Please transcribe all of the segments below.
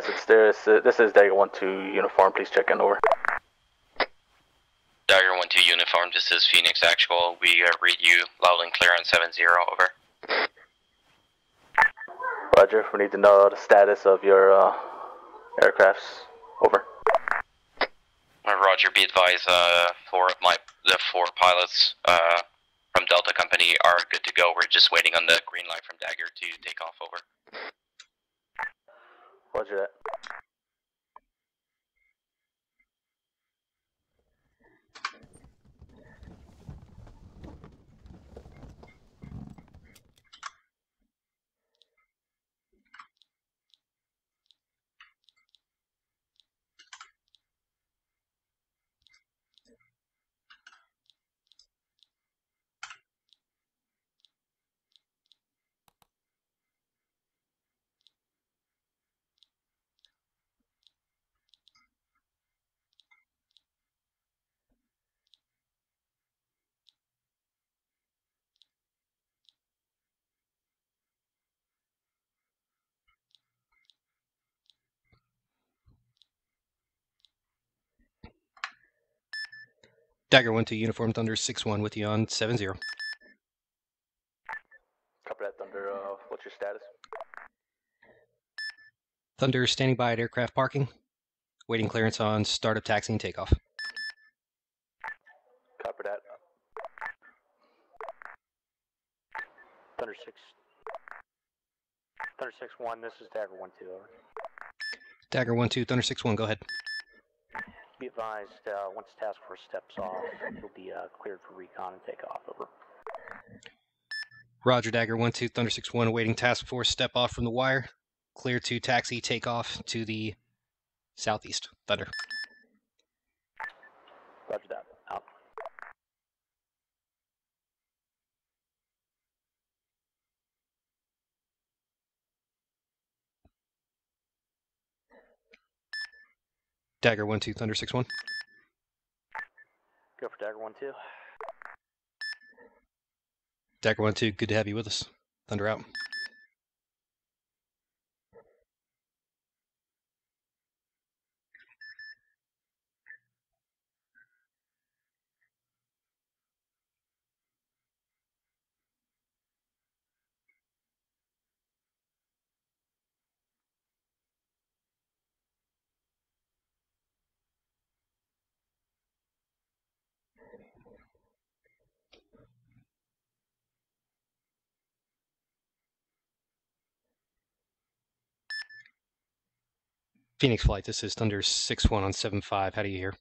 status it's there. This is, Dagger 1-2 uniform. Please check in, over. Dagger 1-2 uniform, this is Phoenix Actual. We uh, read you loud and clear on 7-0, over. Roger, we need to know the status of your uh, aircrafts. Over. Uh, Roger, be advised, uh, four of my, the four pilots, uh, from Delta Company are good to go. We're just waiting on the green light from Dagger to take off, over. Roger that. Dagger 1 2 Uniform Thunder 6 1 with you on 7 0. Copy that, Thunder. Uh, what's your status? Thunder standing by at aircraft parking, waiting clearance on startup taxi and takeoff. Copy that. Thunder 6. Thunder 6 1, this is Dagger 1 2, over. Dagger 1 2 Thunder 6 1, go ahead. Be advised, uh, once task force steps off, you'll be uh, cleared for recon and takeoff, over. Roger, Dagger 1 2 Thunder 6 1, awaiting task force step off from the wire. Clear to taxi takeoff to the southeast. Thunder. Roger that. Out. Dagger 1 2 Thunder 6 1. Go for Dagger 1 2. Dagger 1 2, good to have you with us. Thunder out. Phoenix Flight, this is Thunder 6 1 on 7 5. How do you hear?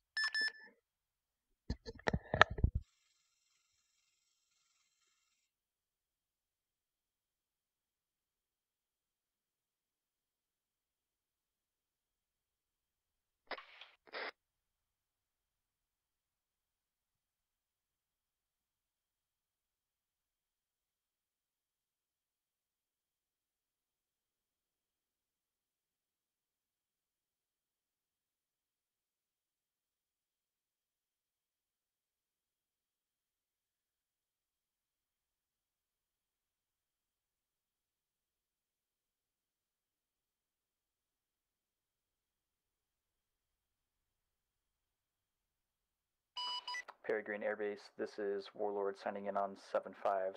Peregrine Air Base. This is Warlord signing in on 7-5,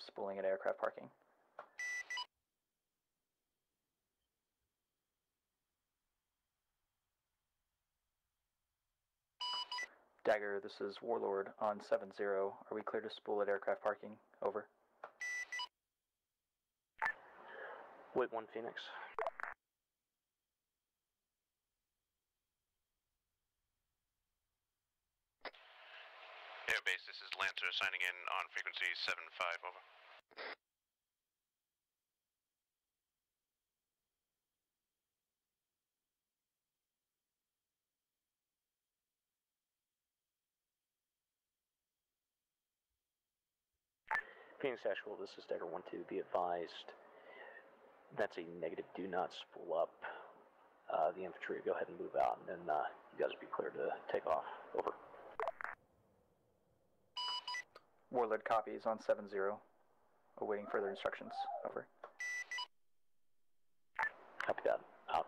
spooling at aircraft parking. Dagger, this is Warlord on 7-0. Are we clear to spool at aircraft parking? Over. Wait 1 Phoenix. Airbase, this is Lancer signing in on frequency 75, over. Phoenix Actual, this is Dagger 1 2. Be advised, that's a negative. Do not spool up. Uh, the infantry, go ahead and move out, and then uh, you guys will be clear to take off. Over. Warlord copies on 7-0. Awaiting further instructions. Over. Copy that. Out.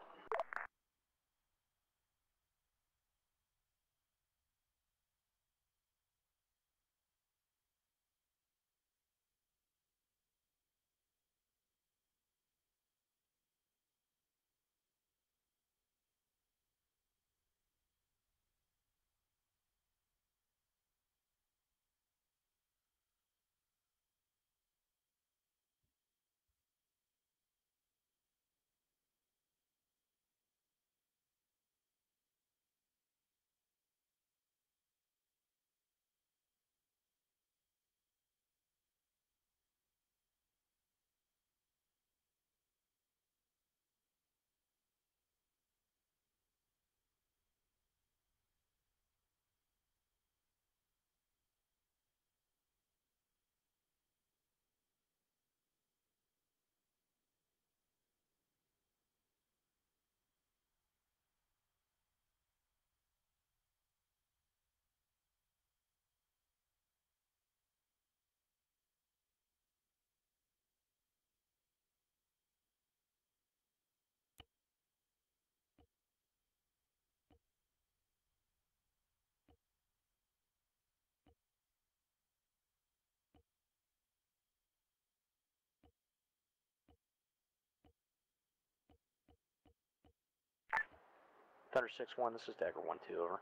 Thunder 6-1, this is Dagger 1-2, over.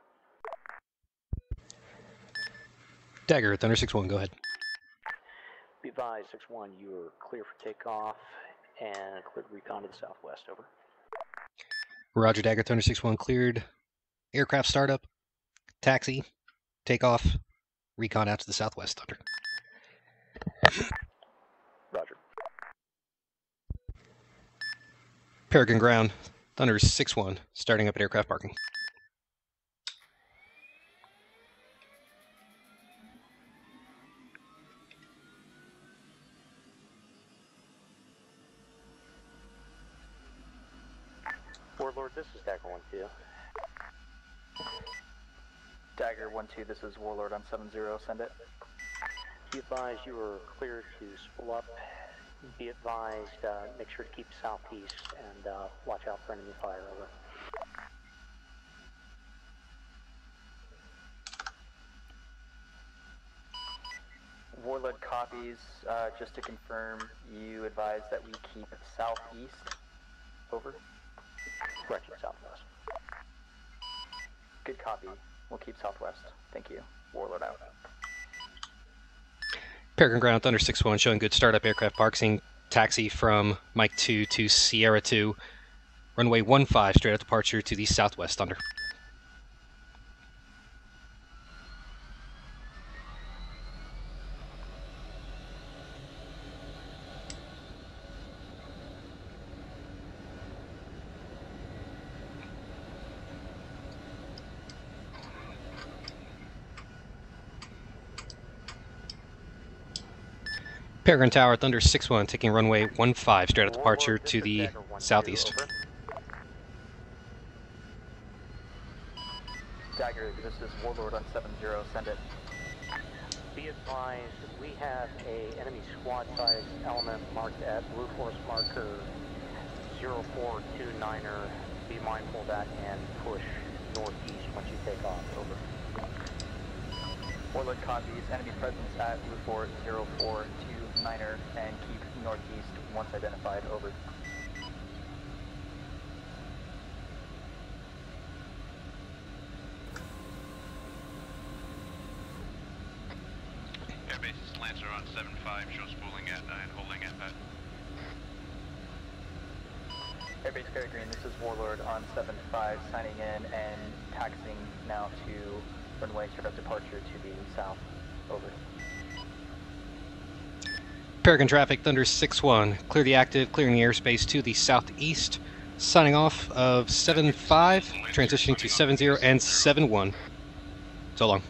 Dagger, Thunder 6-1, go ahead. Be advised, 6-1, you are clear for takeoff and cleared recon to the southwest, over. Roger, Dagger, Thunder 6-1, cleared. Aircraft startup, taxi, takeoff, recon out to the southwest, Thunder. Roger. Peregrine ground, Thunder 6-1, starting up at aircraft parking. Warlord, this is Dagger 1-2. Dagger 1-2, this is Warlord on 7-0, send it. Be advised, you are clear to spool up. Be advised, uh, make sure to keep southeast and uh, watch out for enemy fire, over. Warlord copies, uh, just to confirm, you advise that we keep southeast, over. Correction, southwest. Good copy, we'll keep southwest, thank you. Warlord out. Peregrine ground, Thunder 6-1, showing good startup aircraft parking. Taxi from Mike 2 to Sierra 2. Runway 15, straight out departure to the southwest, Thunder. Peregrine Tower, Thunder 6-1, taking runway 15, straight out departure to the southeast. over. Dagger, this is Warlord on 7-0, send it. Be advised, we have a enemy squad size element marked at Blue Force marker 0429er. Be mindful of that and push northeast once you take off. Over. Warlord copies, enemy presence at Blue Force 0429er, and keep northeast once identified, over. Airbase is Lancer on 7-5, show spooling at uh, and holding at that. Airbase Green, this is Warlord on 7-5, signing in and taxing now to runway straight up departure to the south, over. Peregrine traffic, Thunder 6-1, clear the active, clearing the airspace to the southeast. Signing off of 7-5, transitioning to 7-0 and 7-1. So long.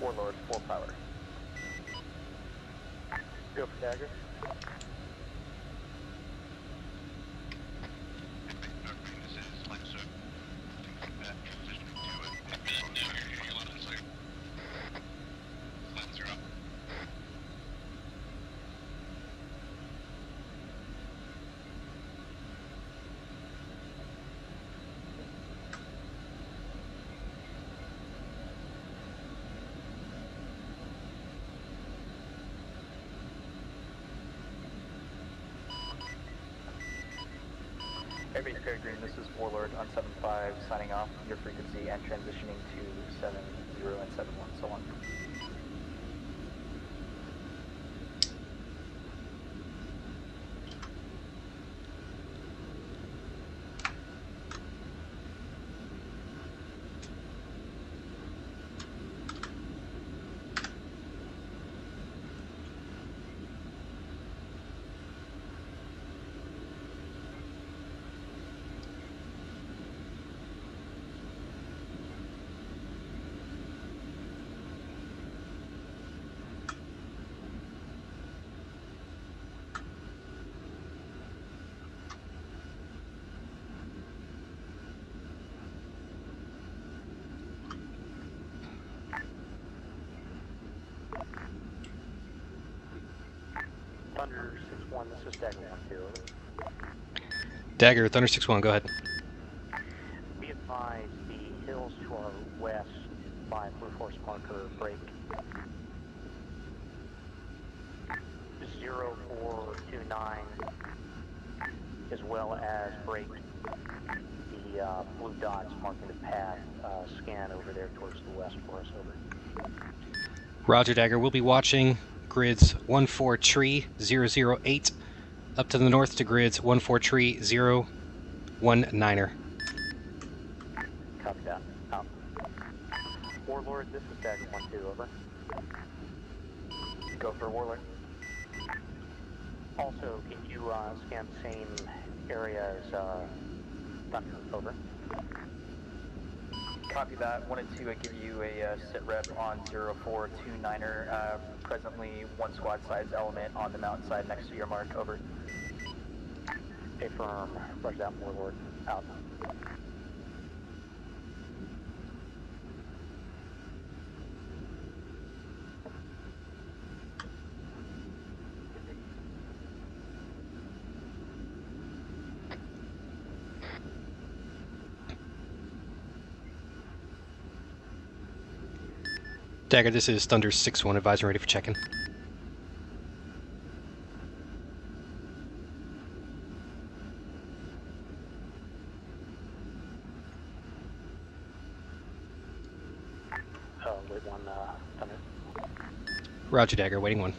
Warlord, full power. Go for Dagger. This is Lancer. Uh, transitioning to uh, Lancer up. Airbase Peregrine, this is Warlord on 7-5, signing off. Your frequency and transitioning to 7-0 and 7-1, so on. Thunder 6-1, this is Dagger 1-2. Dagger, Thunder 6-1, go ahead. Be advised, the hills to our west by Blue Force marker break 0429 as well as break the uh, blue dots marking the path uh, scan over there towards the west for us. Over. Roger Dagger, we'll be watching grids 14 tree 008 up to the north to grids 14 tree 019er. Copy that. Out. Warlord, this is Dagger 1-2, over. Go for Warlord. Also, can you uh, scan the same area as uh, Thunder, over. Copy that. Wanted to uh, give you a uh, sit rep on 0429er. Uh, presently, one squad size element on the mountainside next to your mark. Over. Affirm. Roger that, Warlord. Out. Dagger, this is Thunder 6-1, advising ready for check-in. Oh, wait one, uh, Thunder. Roger Dagger, waiting one.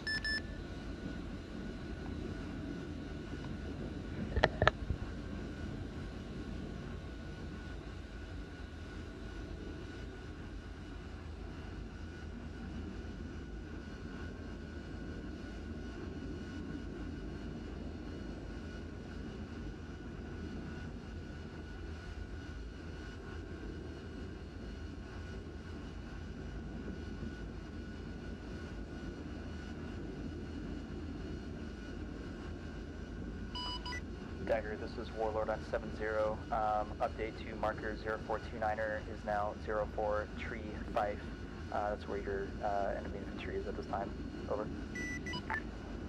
Dagger, this is Warlord on 7-0. Um, update to marker 0429er is now 04 tree 5. Uh, that's where your uh, enemy infantry is at this time. Over.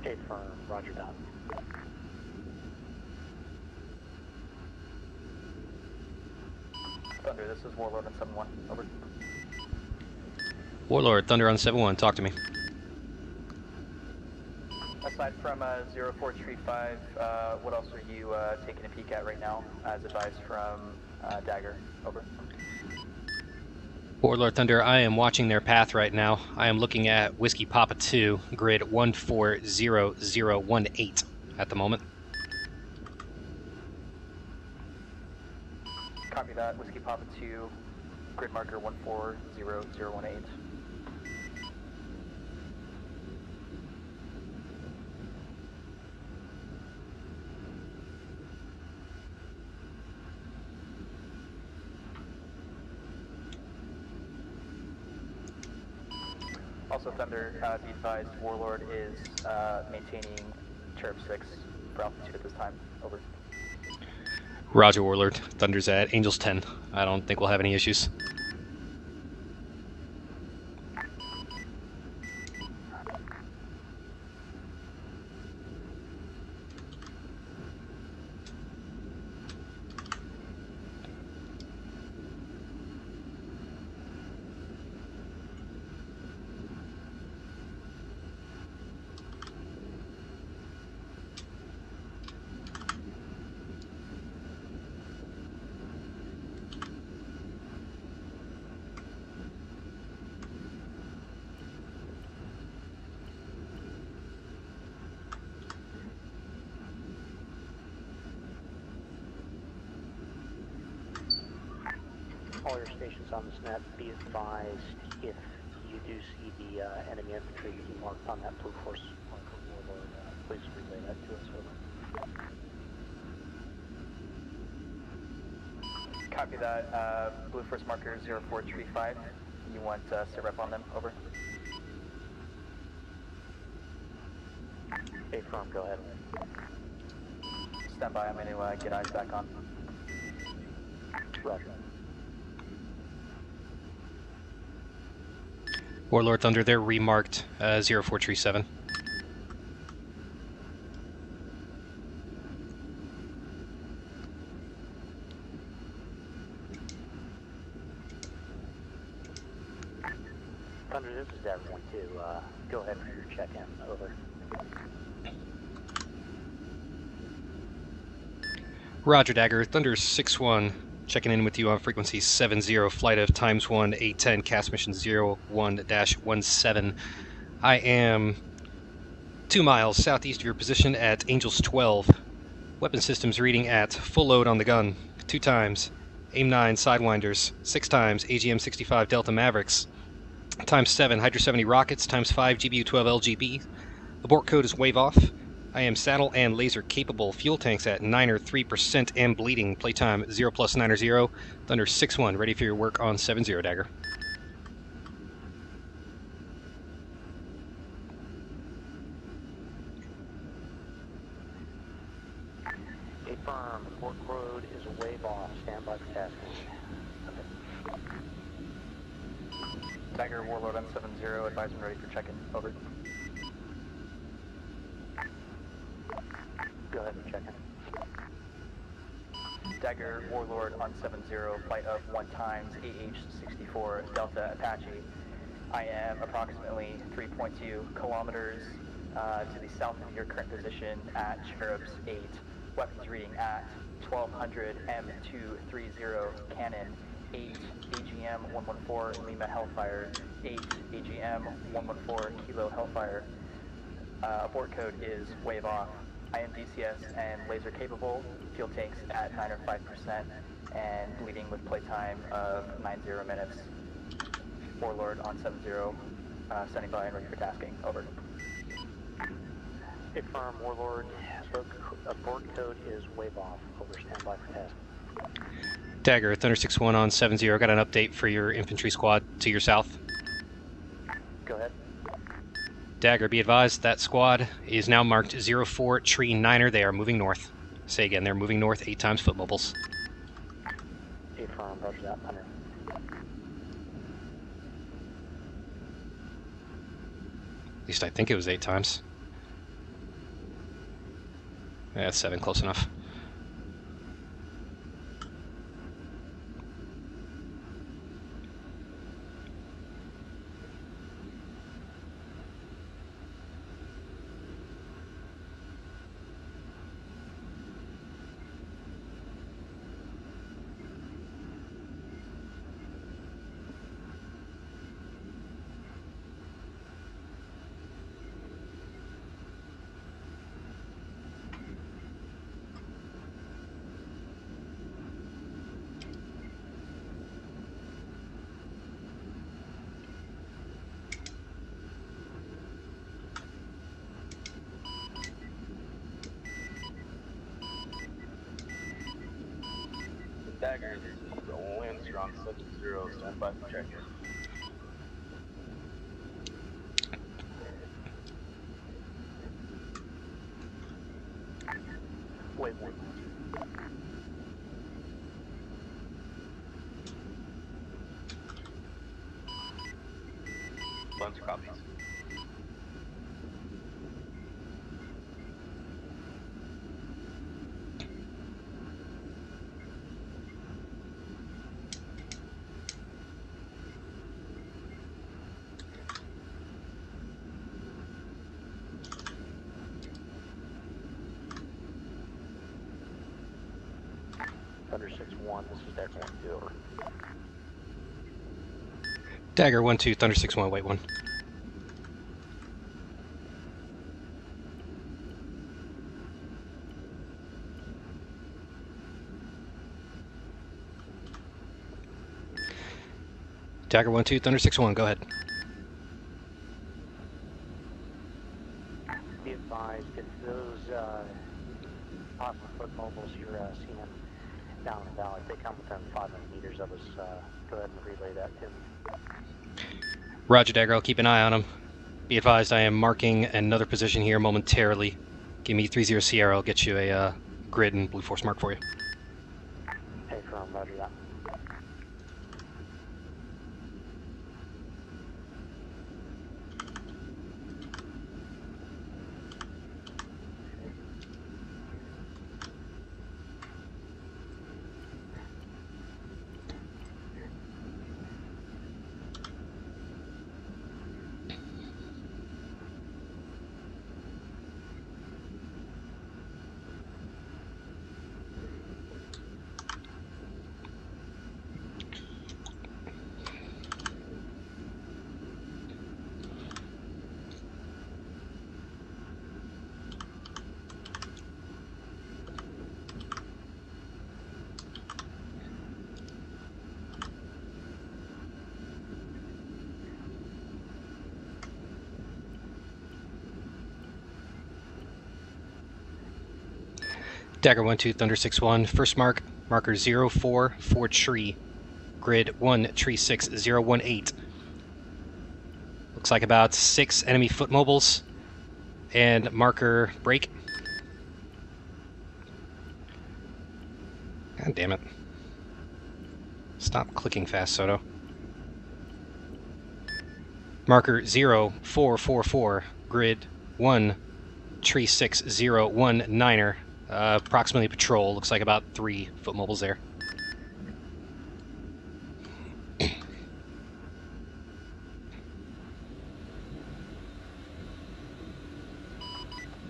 Affirm. Roger that. Thunder, this is Warlord on 7-1. Over. Warlord, Thunder on 7-1, talk to me. Aside from uh, 04 tree 5, uh, what else are you uh, taking a peek at right now as advised from uh, Dagger? Over. Warlord Thunder, I am watching their path right now. I am looking at Whiskey Papa 2, grid 140018 at the moment. Copy that. Whiskey Papa 2, grid marker 140018. Also, Thunder, uh, be advised, Warlord is uh, maintaining Cherubs 6 for altitude at this time. Over. Roger Warlord, Thunder's at Angels 10. I don't think we'll have any issues. All your stations on this net, be advised if you do see the uh, enemy infantry you marked on that blue force marker warlord, uh, please relay that to us. Over. Copy that. Uh, Blue Force marker 0435. You want uh, sit rep on them? Over. Affirm, go ahead. Stand by. I'm going to uh, get eyes back on. Roger. Warlord Thunder, they're remarked uh, 0437. Thunder, this is Dagger 1-2. Uh, go ahead for your check-in. Over. Roger Dagger, Thunder 6-1, checking in with you on frequency 70, flight of times 1, A-10, CAS mission 01-17. I am two miles southeast of your position at Angels 12. Weapon systems reading at full load on the gun, two times. AIM 9 Sidewinders, six times. AGM 65 Delta Mavericks, times 7 Hydra 70 rockets, times 5 GBU 12 LGB. Abort code is wave off. I am SADL and laser capable. Fuel tanks at 9 or 3% and bleeding. Playtime 0 plus 9 or 0. Thunder 6 1. Ready for your work on 7 0 Dagger. Affirm, port code is a wave off. Stand by for tasking. Dagger Warlord on 70, advising ready for check-in. Over. Go ahead and check in. Dagger Warlord on 70, flight of 1 times AH-64 Delta Apache. I am approximately 3.2 kilometers uh, to the south of your current position at Cherubs 8. Weapons reading at 1200 M230 cannon, 8 AGM 114 Lima Hellfire, 8 AGM 114 Kilo Hellfire. Uh, abort code is wave off. I am DCS and laser capable. Fuel tanks at 9 or 5% and bleeding with playtime of 90 minutes. Warlord on 70, uh, standing by and ready for tasking. Over. Affirm, Warlord. Abort, abort code is wave off. Over. Stand by for tasking. Dagger, Thunder 6 1 on 7 0. Got an update for your infantry squad to your south. Go ahead. Dagger, be advised that squad is now marked 04 Tree Niner. They are moving north. Say again, they're moving north eight times foot mobiles. That. At least I think it was eight times. Yeah, that's seven, close enough. Dagger, this is Lancer on 70, stand by for check-in. Wave one. Lancer copies. Thunder 6 1. This is Dagger 1 2. Over. Dagger 1 2, Thunder 6 1, wait 1. Dagger 1 2, Thunder 6 1, go ahead. Be advised if those uh, possible foot mobiles you're uh, seeing down in the valley, if they come within 500 meters of us, uh, go ahead and relay that to me. Roger Dagger, I'll keep an eye on him. Be advised I am marking another position here momentarily. Give me 30 Sierra, I'll get you a uh, grid and Blue Force mark for you. Hey, from Roger that. Dagger 1 2, Thunder 6 1. First mark, marker 0 4, 4 tree. Grid 1, tree 6, 0 1 8. Looks like about six enemy foot mobiles. And marker break. God damn it. Stop clicking fast, Soto. Marker 0444, grid 1, tree 601 niner. Uh, approximately patrol. Looks like about three foot mobiles there.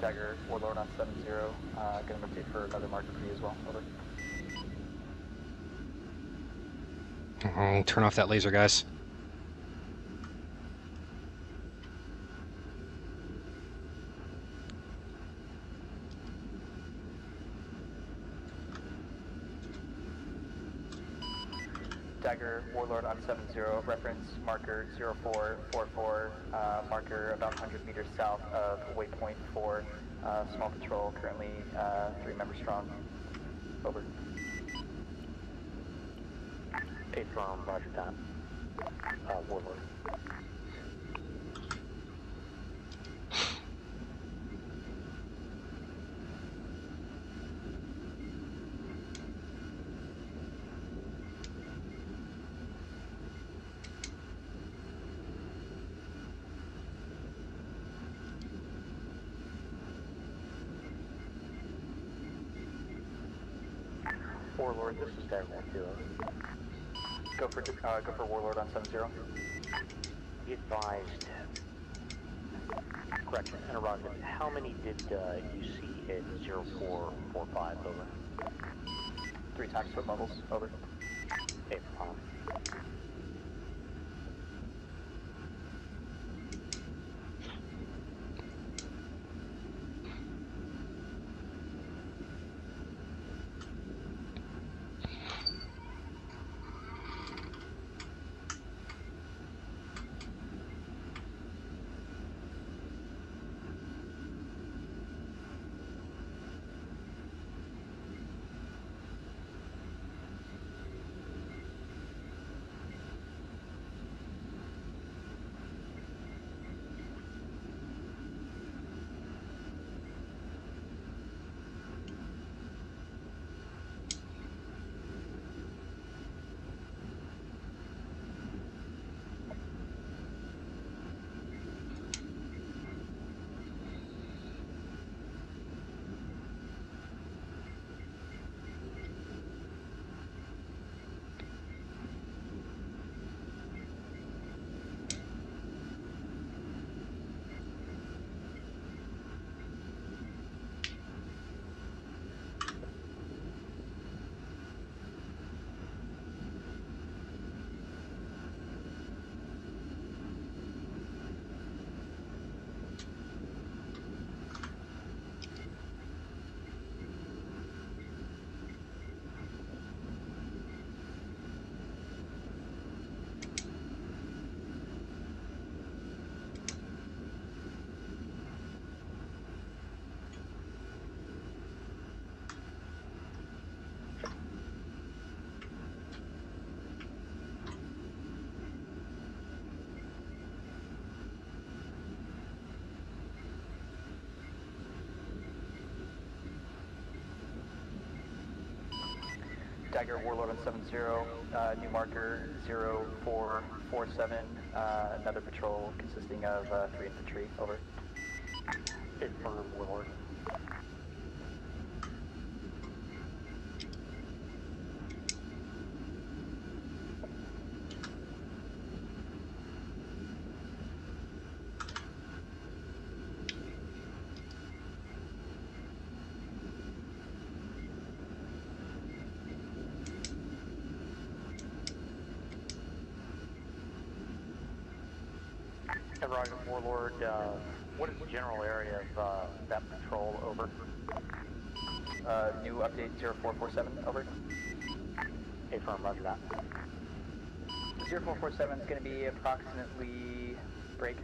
Dagger Warlord on 7-0. Uh, gonna rotate for another marker for you as well. Over. Oh, turn off that laser, guys. Dagger Warlord on 7-0. Reference marker 0444. Uh, marker about 100 meters south of waypoint 4. Uh, small patrol, currently uh, three members strong. Over. A firm, roger that. Uh, Warlord. Warlord, this is Dagger 1 2. Go for uh, go for Warlord on 7-0. Be advised. Correction, interrogative. How many did uh, you see at 0445? Over. Three times foot mobiles. Over. A firm. Dagger Warlord on 7-0, uh, new marker 0447, uh, another patrol consisting of uh, three infantry, over. A firm, Warlord. Interrogative Warlord, uh, what is the general area of uh, that patrol? Over. Uh, new update 0447, over. A firm, roger that. 0447 is going to be approximately break.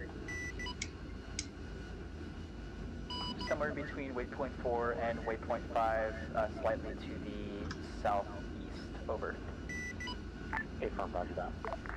somewhere between waypoint 4 and waypoint 5, uh, slightly to the southeast. Over. A firm, roger that.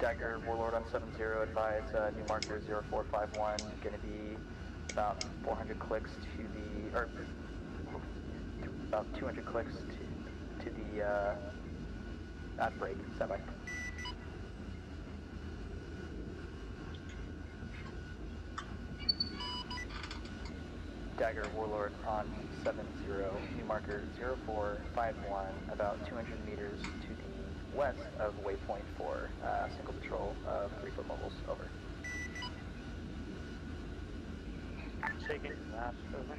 Dagger Warlord on 70, advise uh, new marker 0451, going to be about 400 clicks to the, or about 200 clicks to, to the, uh, at break, semi. Dagger Warlord on 70, new marker 0451, about 200 meters to west of waypoint 4, uh, single patrol of 3 foot mobiles, over. Taking that, over.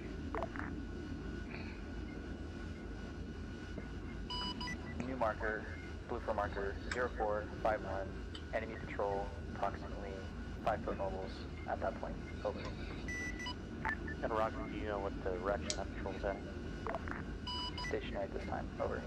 New marker, blue for marker 0451, enemy patrol approximately 5 foot mobiles at that point, over. And Roger, do you know what direction that patrol's heading? Stationary at this time, over.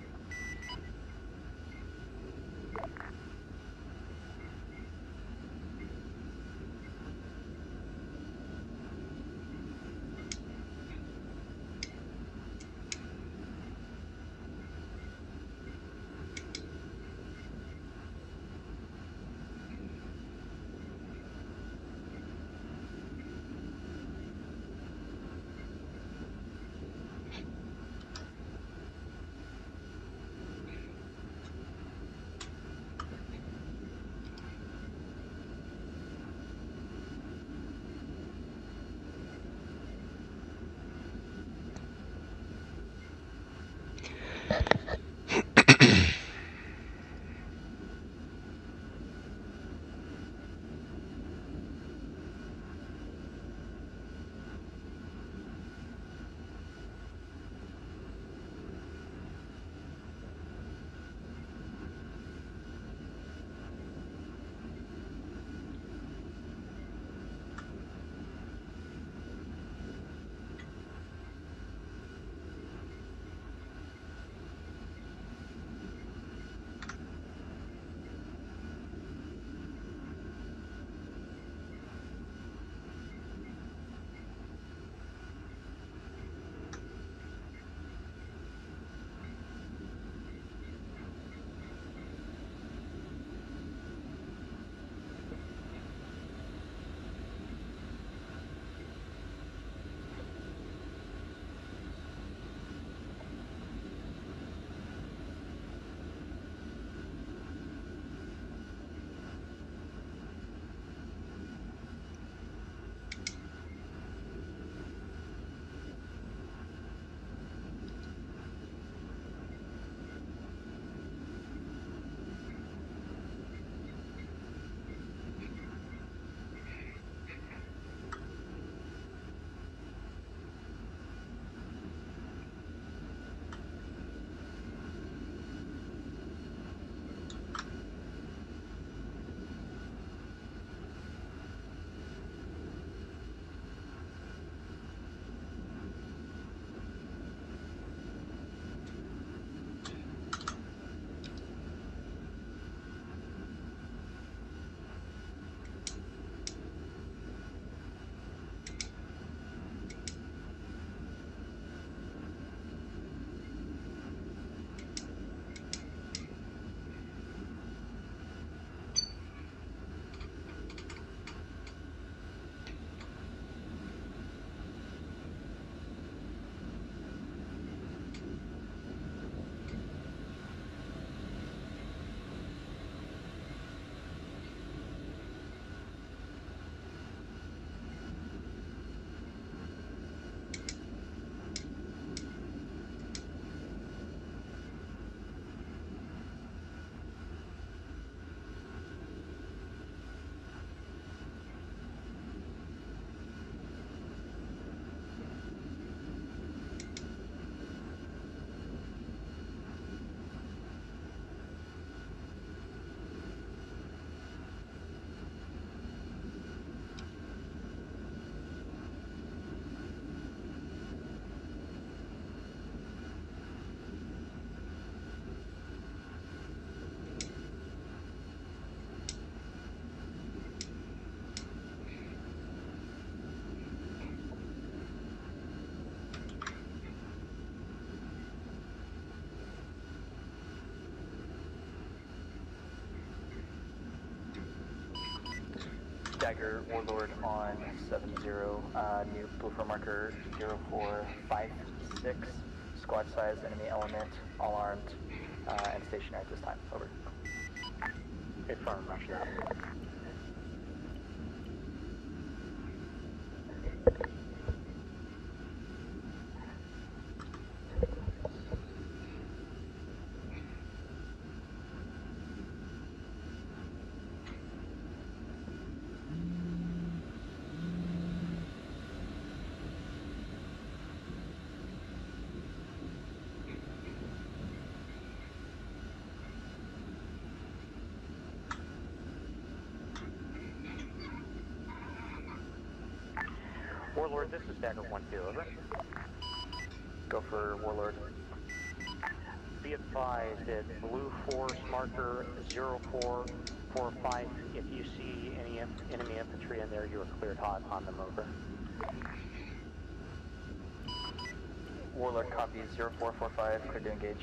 Dagger Warlord on 7-0, uh, new blue marker 0456, squad size enemy element, all armed, uh, and stationary at this time. Over. Affirm, roger Dagger 1-2, over. Go for Warlord. Be advised that blue force marker 0445, if you see any enemy infantry in there, you are cleared hot on them, over. Warlord copies 0445, clear to engage.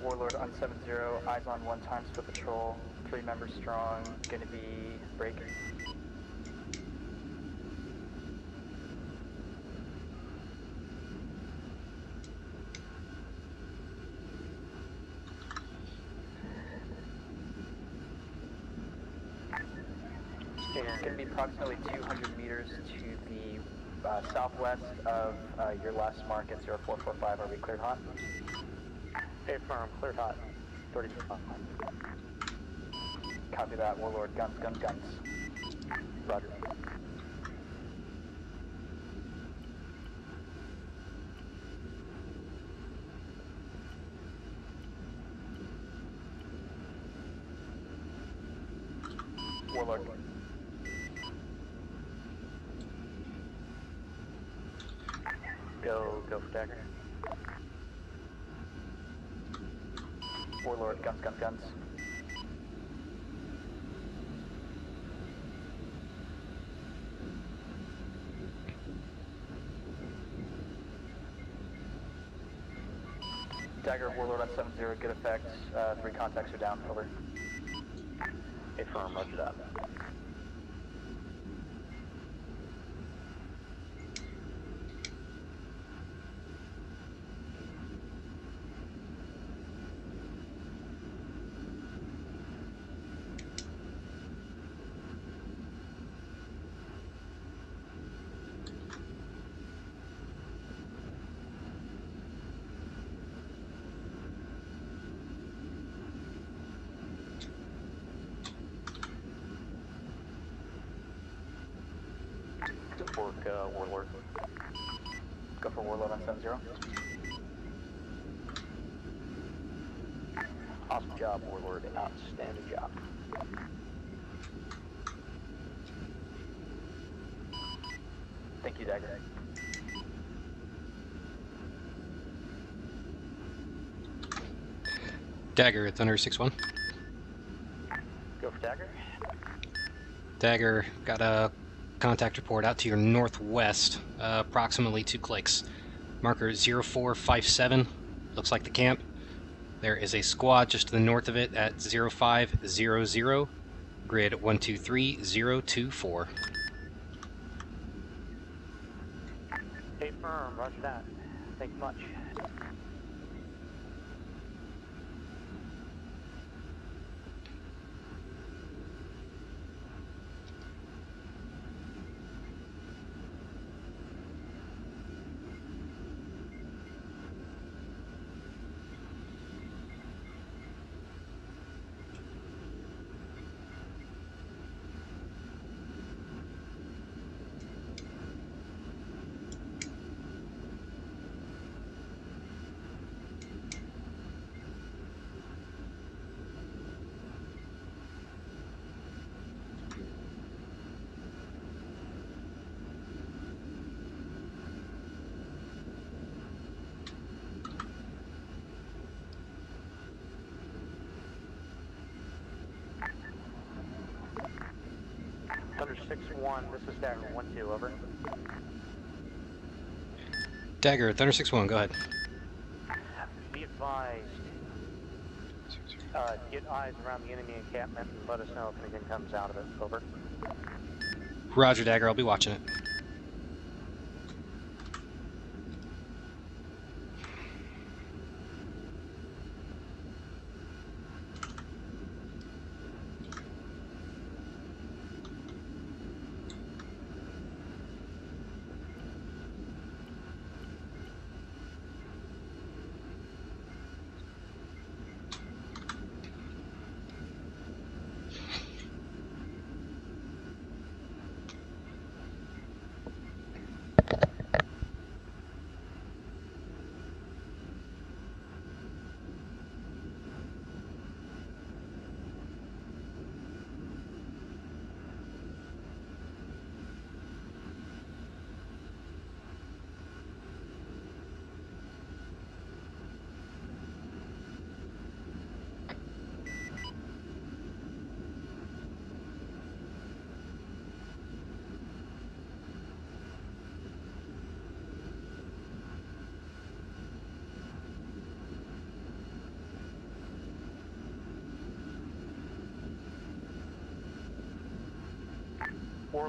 Warlord on 7-0, eyes on one times for patrol, three members strong, gonna be breaking. It's gonna be approximately 200 meters to the uh, southwest of uh, your last mark at 0445. Are we cleared hot? Affirm, cleared hot. 35. Copy that, Warlord. Guns, guns, guns. Roger. Warlord. Go, go for Dagger. Warlord, guns, guns, guns. Dagger, Warlord on 7-0, good effects. Uh, three contacts are down, over. Affirm, roger that. Good work, uh, Warlord. Go for Warlord on 7-0. Awesome job, Warlord. Outstanding job. Thank you, Dagger. Dagger, Thunder 6-1. Go for Dagger. Dagger, got a contact report out to your northwest, uh, approximately two clicks. Marker 0457, looks like the camp. There is a squad just to the north of it at 0500, grid 123024. Hey, firm, roger that. Thanks much. Thunder 6-1, this is Dagger 1-2, over. Dagger, Thunder 6-1, go ahead. Be advised, uh, get eyes around the enemy encampment and let us know if anything comes out of it, over. Roger, Dagger, I'll be watching it.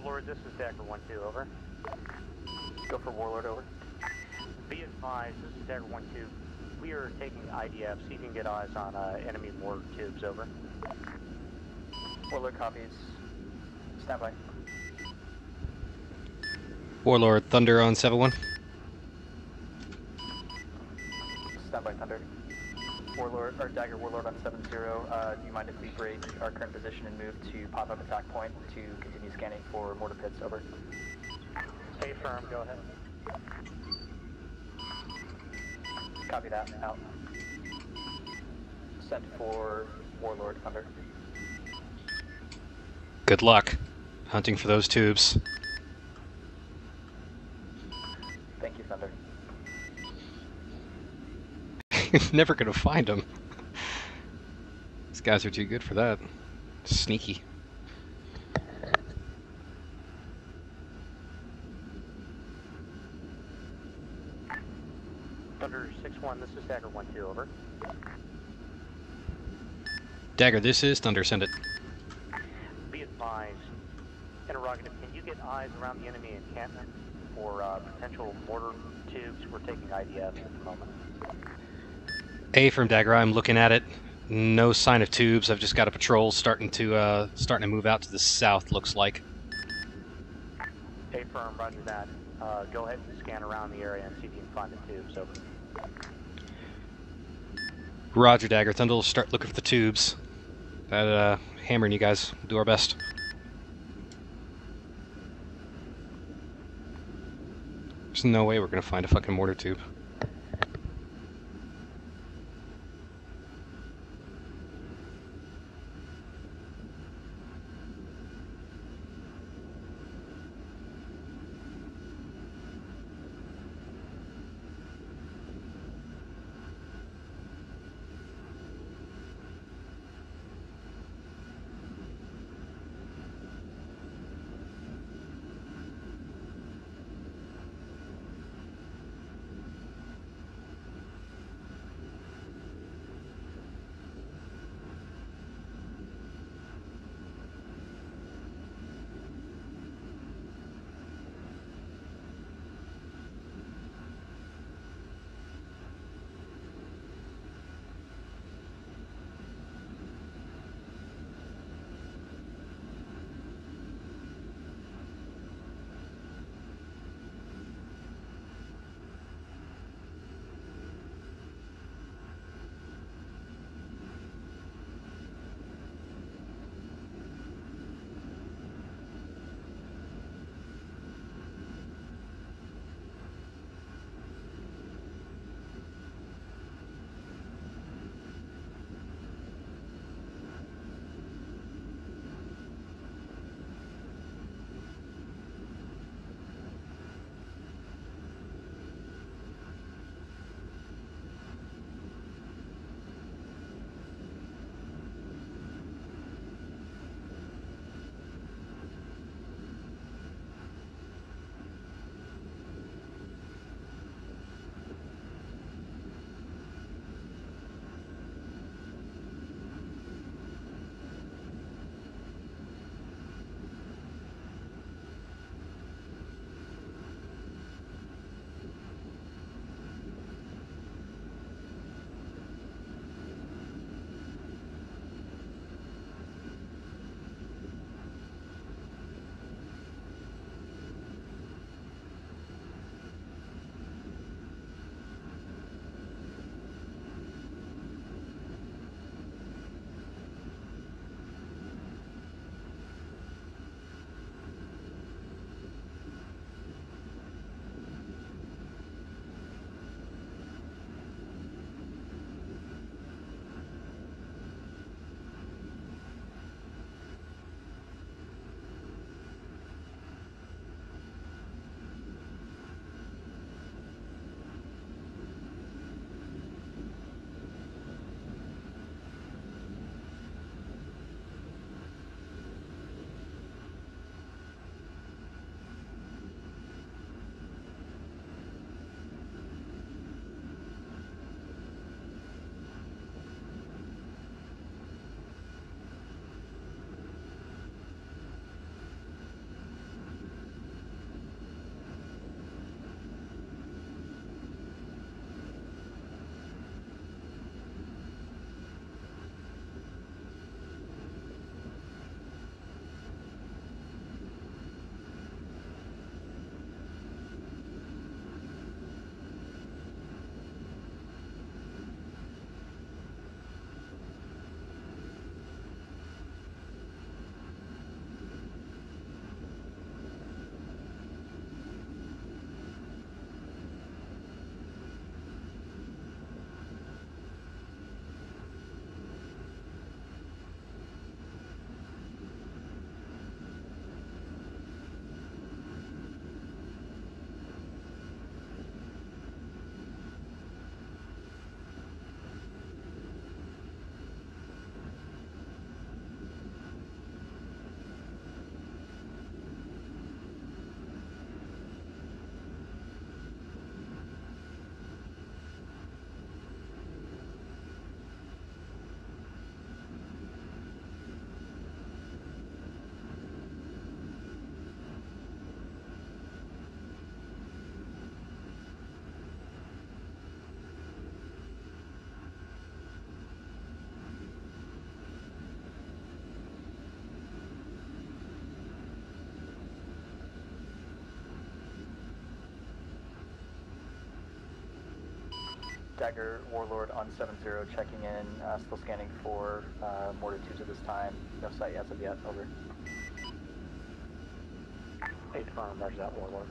Warlord, this is Dagger 1-2, over. Go for Warlord, over. Be advised, this is Dagger 1-2. We are taking IDF, so you can get eyes on uh, enemy mortar tubes, over. Warlord copies. Stand by. Warlord, Thunder on 7-1. Stand by, Thunder. Warlord, or Dagger Warlord on 7-0. Uh, do you mind if we break our current position and move to pop-up attack point to continue scanning for mortar pits, over? Stay firm, go ahead. Copy that, out. Sent for Warlord, Thunder. Good luck hunting for those tubes. Thank you, Thunder. Never gonna find them. These guys are too good for that. Sneaky. Thunder 6-1, this is Dagger 1-2, over. Dagger, this is Thunder, send it. Be advised, interrogative, can you get eyes around the enemy encampment for uh, potential mortar tubes? We're taking IDF at the moment. A from Dagger, I'm looking at it. No sign of tubes. I've just got a patrol starting to uh, starting to move out to the south. Looks like. Hey, firm, roger that. Uh, go ahead and scan around the area and see if you can find the tubes, over. Roger, Dagger. Thunder will start looking for the tubes. That uh, hammering you guys. We'll do our best. There's no way we're gonna find a fucking mortar tube. Dagger Warlord on 7-0, checking in, uh, still scanning for uh, mortar tubes at this time. No sight as of yet, over. Eight firm, roger that, Warlord.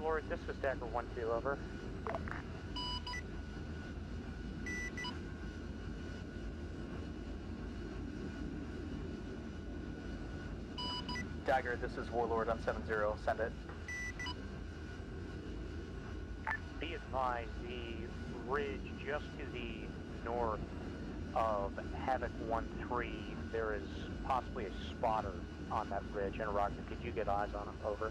Warlord, this is Dagger 1-2, over. Dagger, this is Warlord on 7-0, send it. Be advised, the ridge just to the north of Havoc 1-3, there is possibly a spotter on that ridge. And Roger, could you get eyes on him? Over.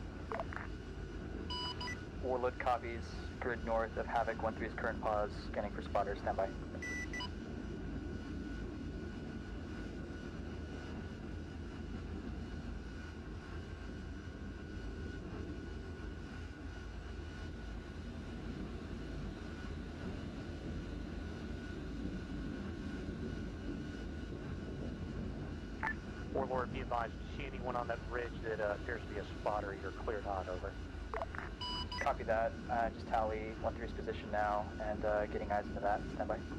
Warlord copies, grid north of Havoc 1-3's current pause, scanning for spotters, standby. Warlord, be advised, see anyone on that ridge that uh, appears to be a spotter, you're cleared hot, over. Copy that. Uh, just tally 1-3's position now and uh, getting eyes into that, standby. Dagger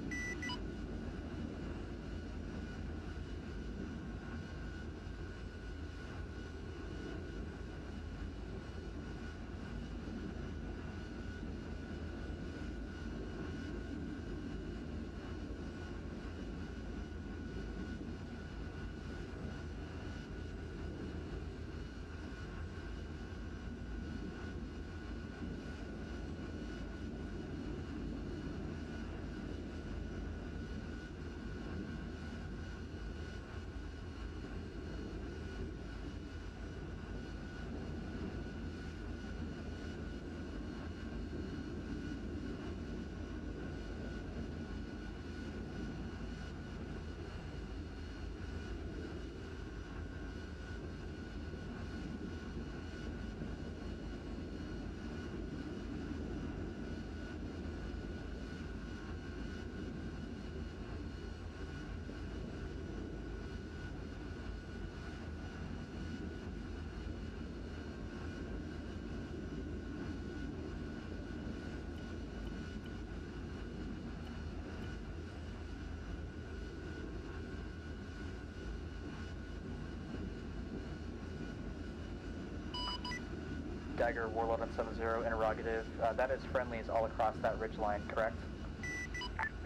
Warlord on 7-0, interrogative. Uh, that is friendlies all across that ridge line, correct?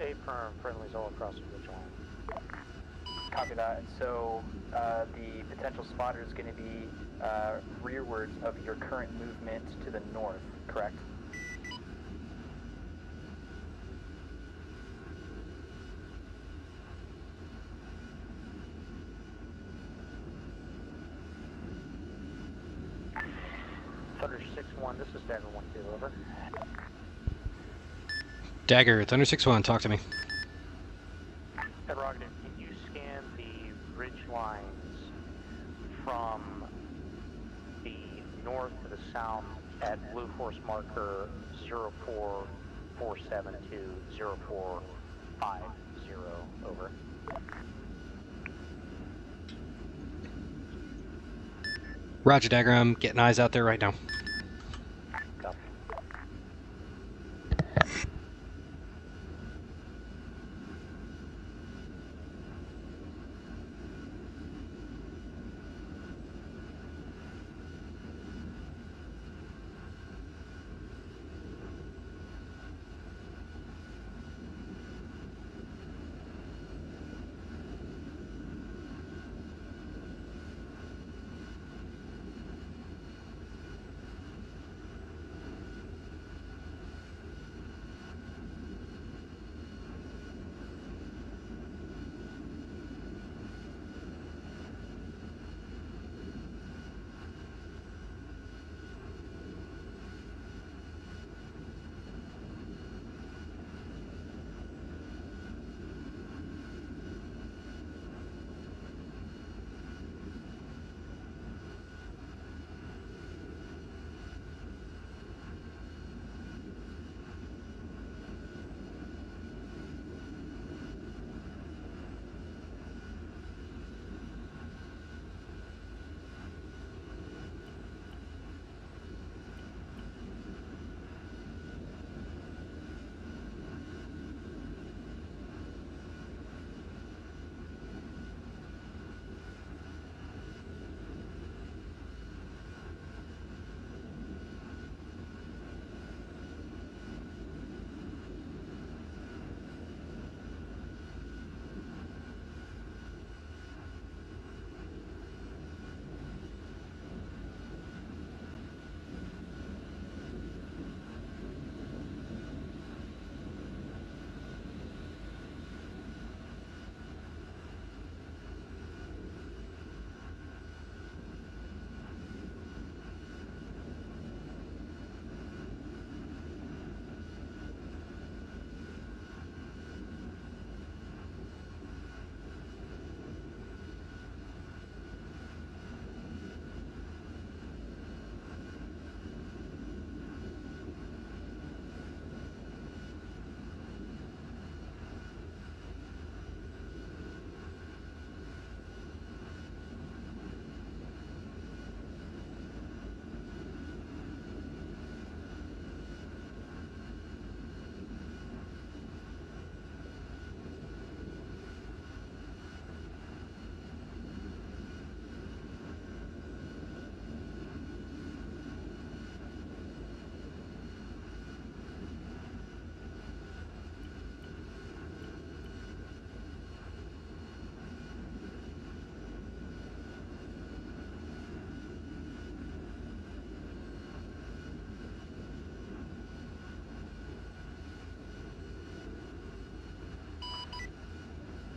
A firm, friendlies all across the ridge line. Copy that. So uh, the potential spotter is going to be uh, rearwards of your current movement to the north, correct? Thunder 6-1, this is Dagger 1-2, over. Dagger, Thunder 6-1, talk to me. Interrogative, can you scan the ridge lines from the north to the south at Blue Force marker 0447 to 0450, over. Roger, Dagger, I'm getting eyes out there right now.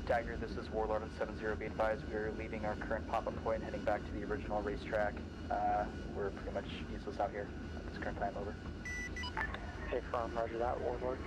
Dagger, this is Warlord on 7-0. Be advised, we are leaving our current pop-up point, heading back to the original racetrack. Uh, we're pretty much useless out here at this current time. Over. Hey, firm, roger that, Warlord.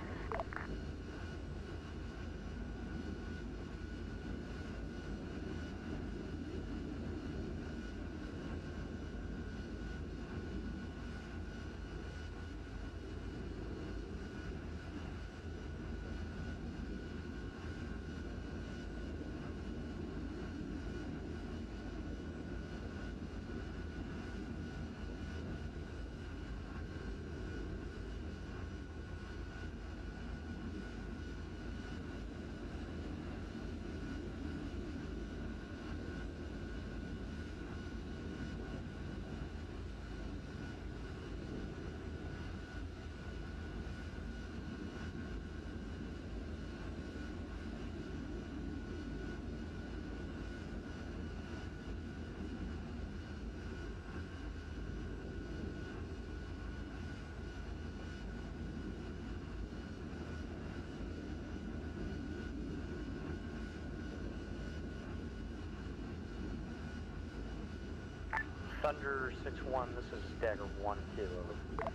Thunder 6-1, this is Dagger 1-2, over.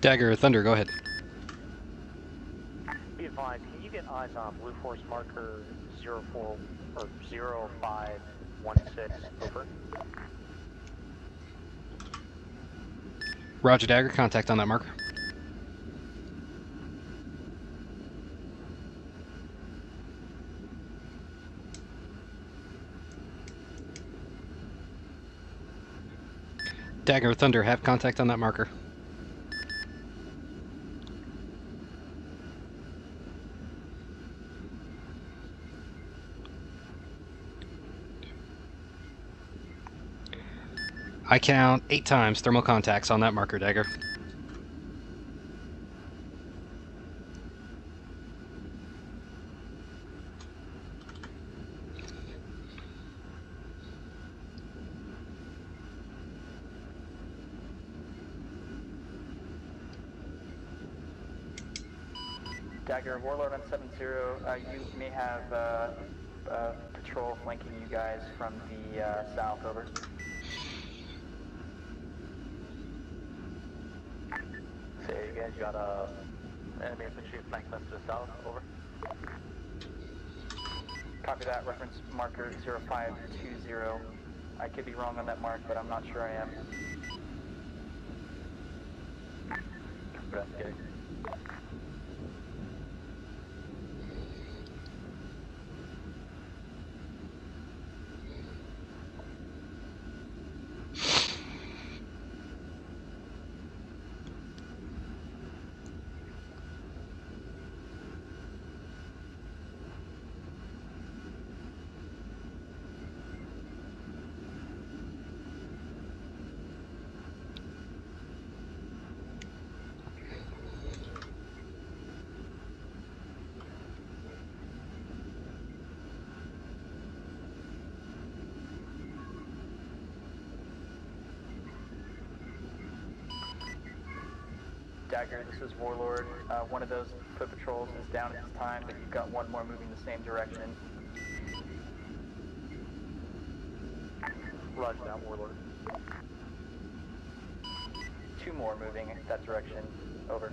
Dagger, Thunder, go ahead. Be advised, can you get eyes on Blue Force marker 04 or 0516, over? Roger, Dagger, contact on that marker. Dagger, Thunder, have contact on that marker. I count eight times thermal contacts on that marker, Dagger. Dagger, Warlord on 7-0. Uh, you may have uh, uh, patrol flanking you guys from the uh, south. Over. Say, you guys got a enemy infantry flanking us to the south. Over. Copy that. Reference marker 0520. I could be wrong on that mark, but I'm not sure I am. Investigating. Dagger, this is Warlord. Uh, one of those foot patrols is down at this time, but you've got one more moving the same direction. Roger that, Warlord. Two more moving that direction. Over.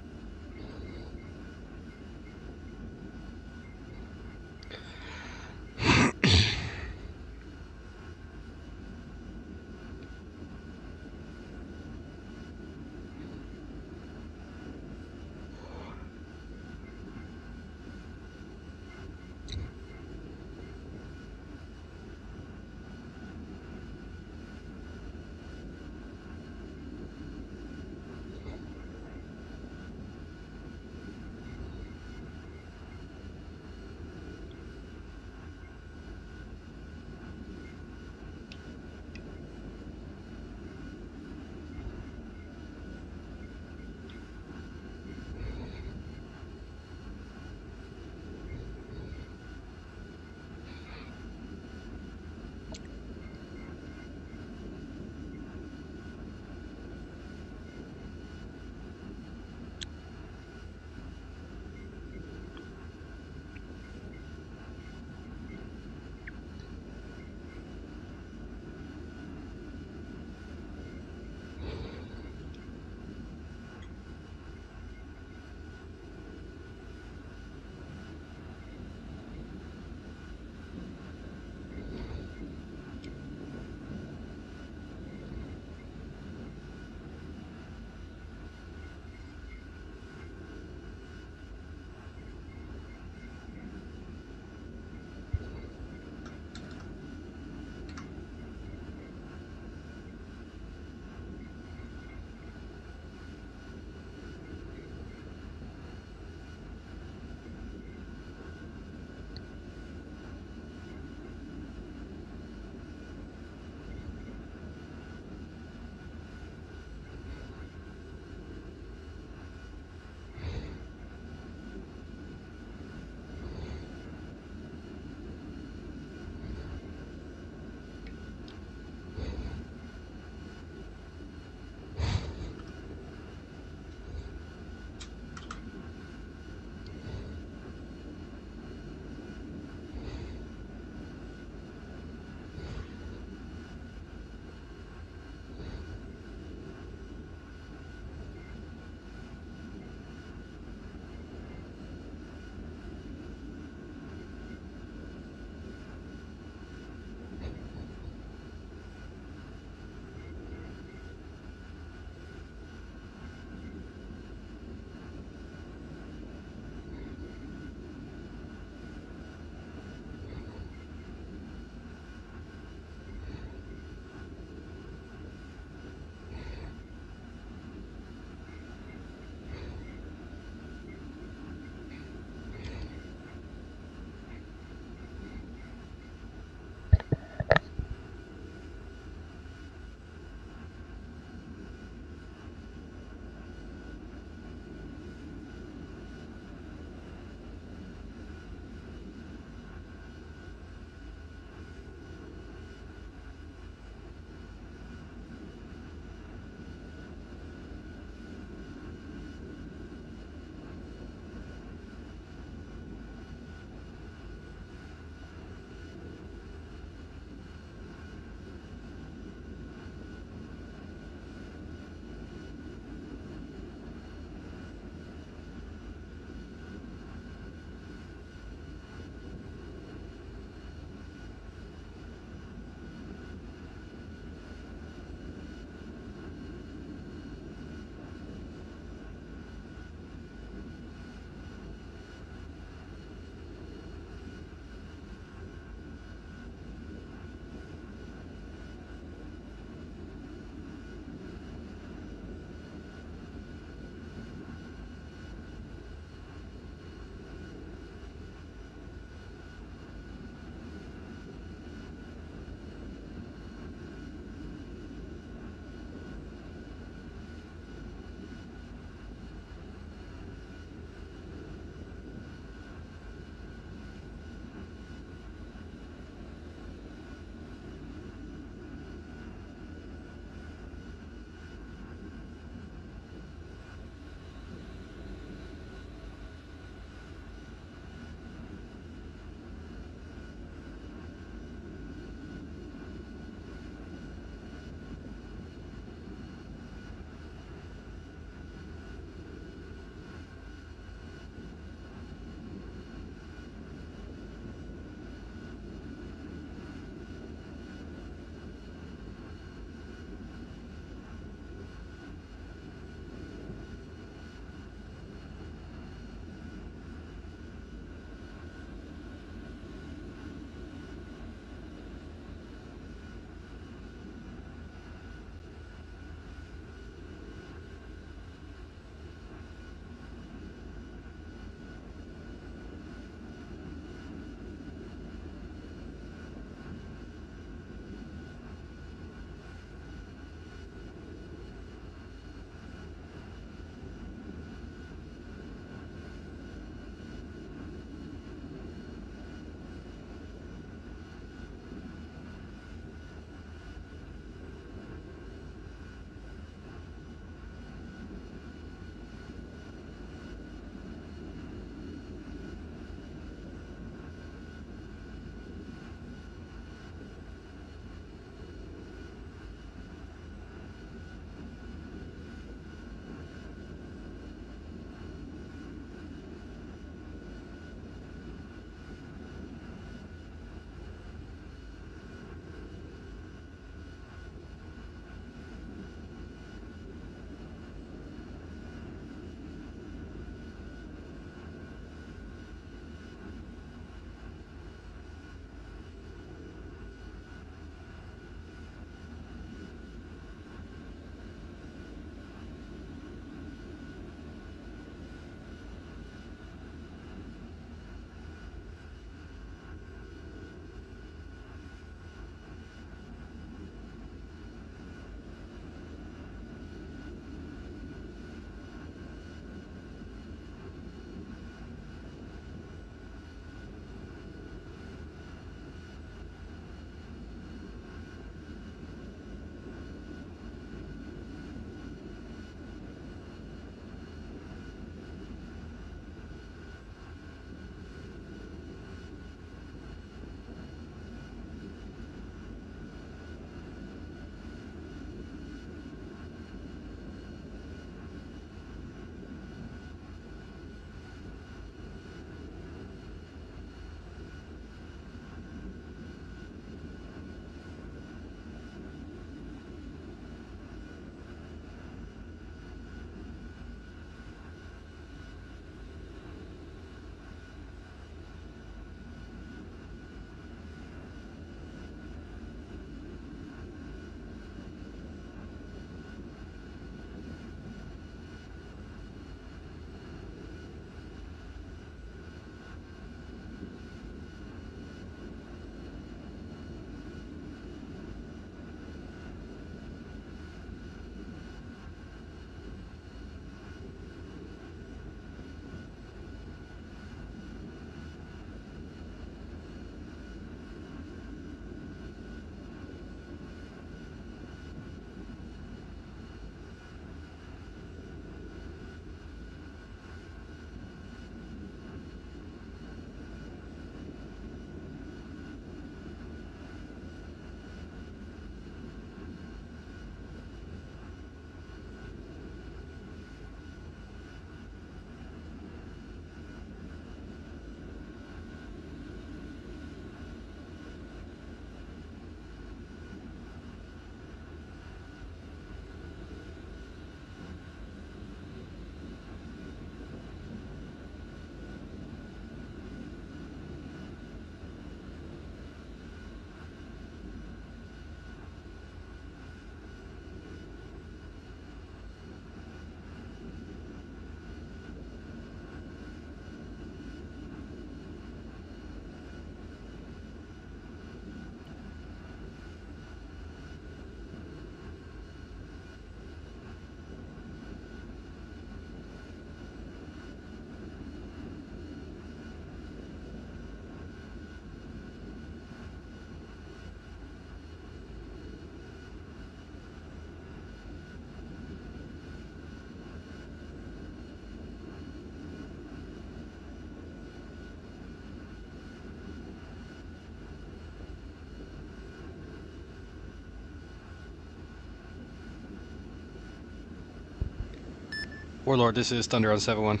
Warlord, this is Thunder on 7-1.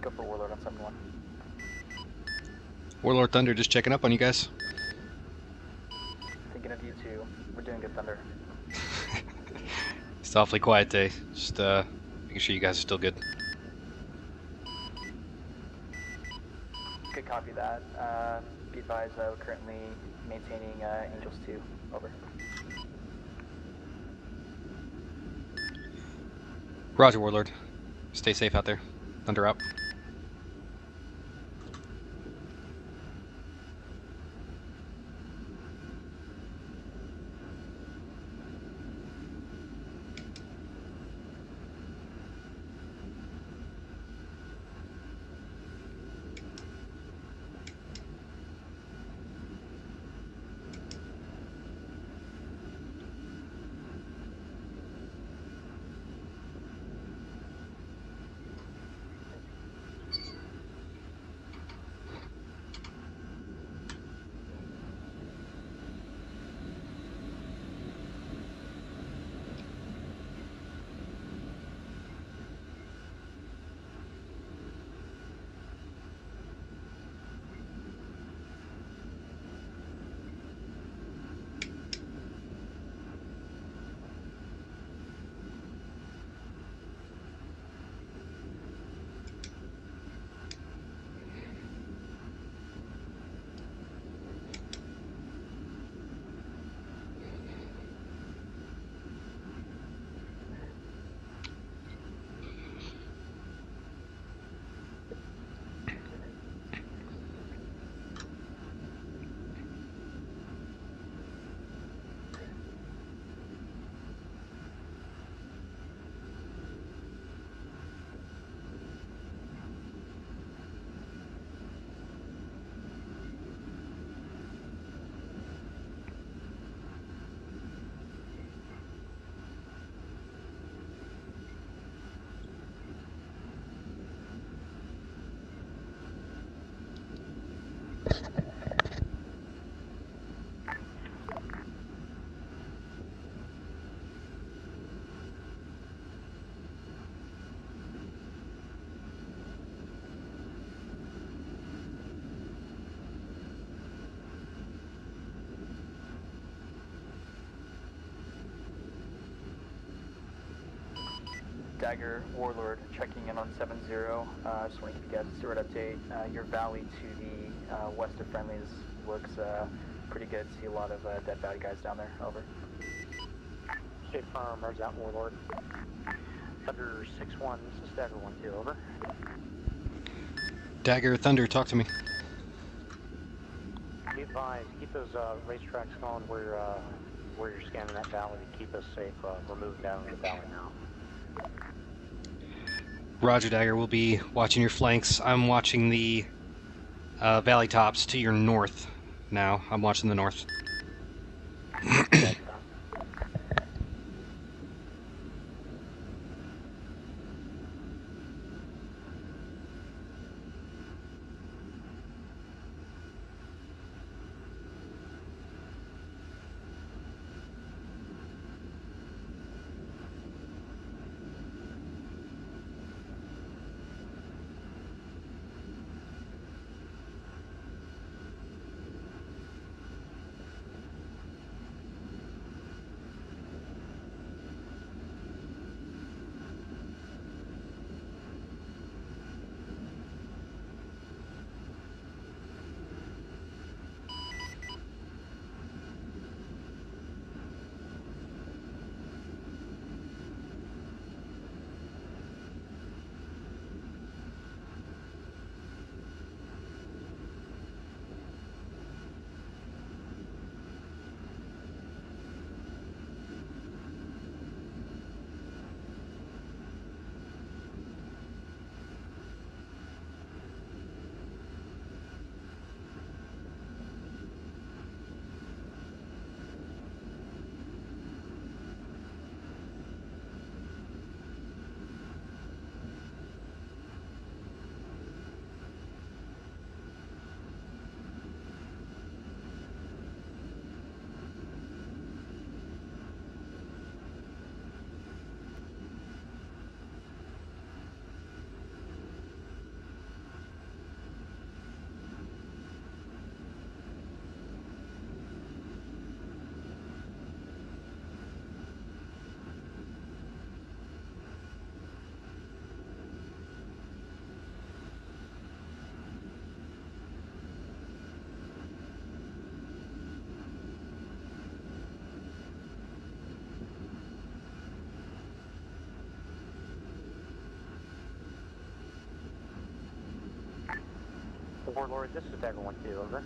Go for Warlord on 7-1. Warlord Thunder, just checking up on you guys. Thinking of you too. We're doing good, Thunder. It's awfully quiet day. Just uh, making sure you guys are still good. Good copy that. Uh, be advised, uh, we're currently maintaining uh, Angels 2. Over. Roger, Warlord. Stay safe out there. Thunder out. Dagger Warlord checking in on 7-0. Uh, just want to give you guys a steward update. Uh, your valley to the uh, west of Friendlies looks uh, pretty good. See a lot of uh, dead bad guys down there. Over. Stay firm, roger out, Warlord. Thunder 6-1, this is Dagger 1-2, over. Dagger, Thunder, talk to me. Be advised, keep those uh, racetracks going where, uh, where you're scanning that valley to keep us safe. Uh, we're moving down the valley now. Roger, Dagger. We'll be watching your flanks. I'm watching the uh, valley tops to your north now. I'm watching the north. Warlord, this is Dagger 1-2, over.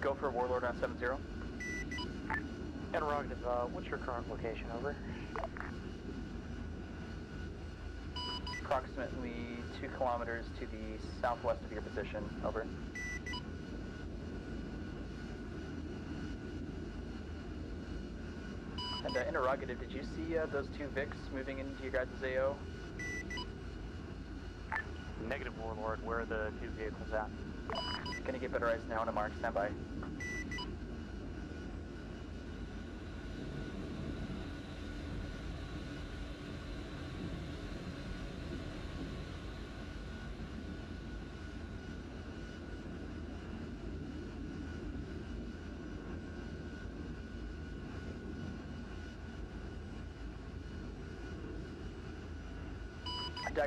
Go for Warlord on 70. Interrogative, uh, what's your current location, over? Approximately 2 kilometers to the southwest of your position. Over. And uh, interrogative, did you see uh, those two Vics moving into your guys' AO? Negative Warlord, where are the two vehicles at? Gonna get better eyes now on a mark. Stand by.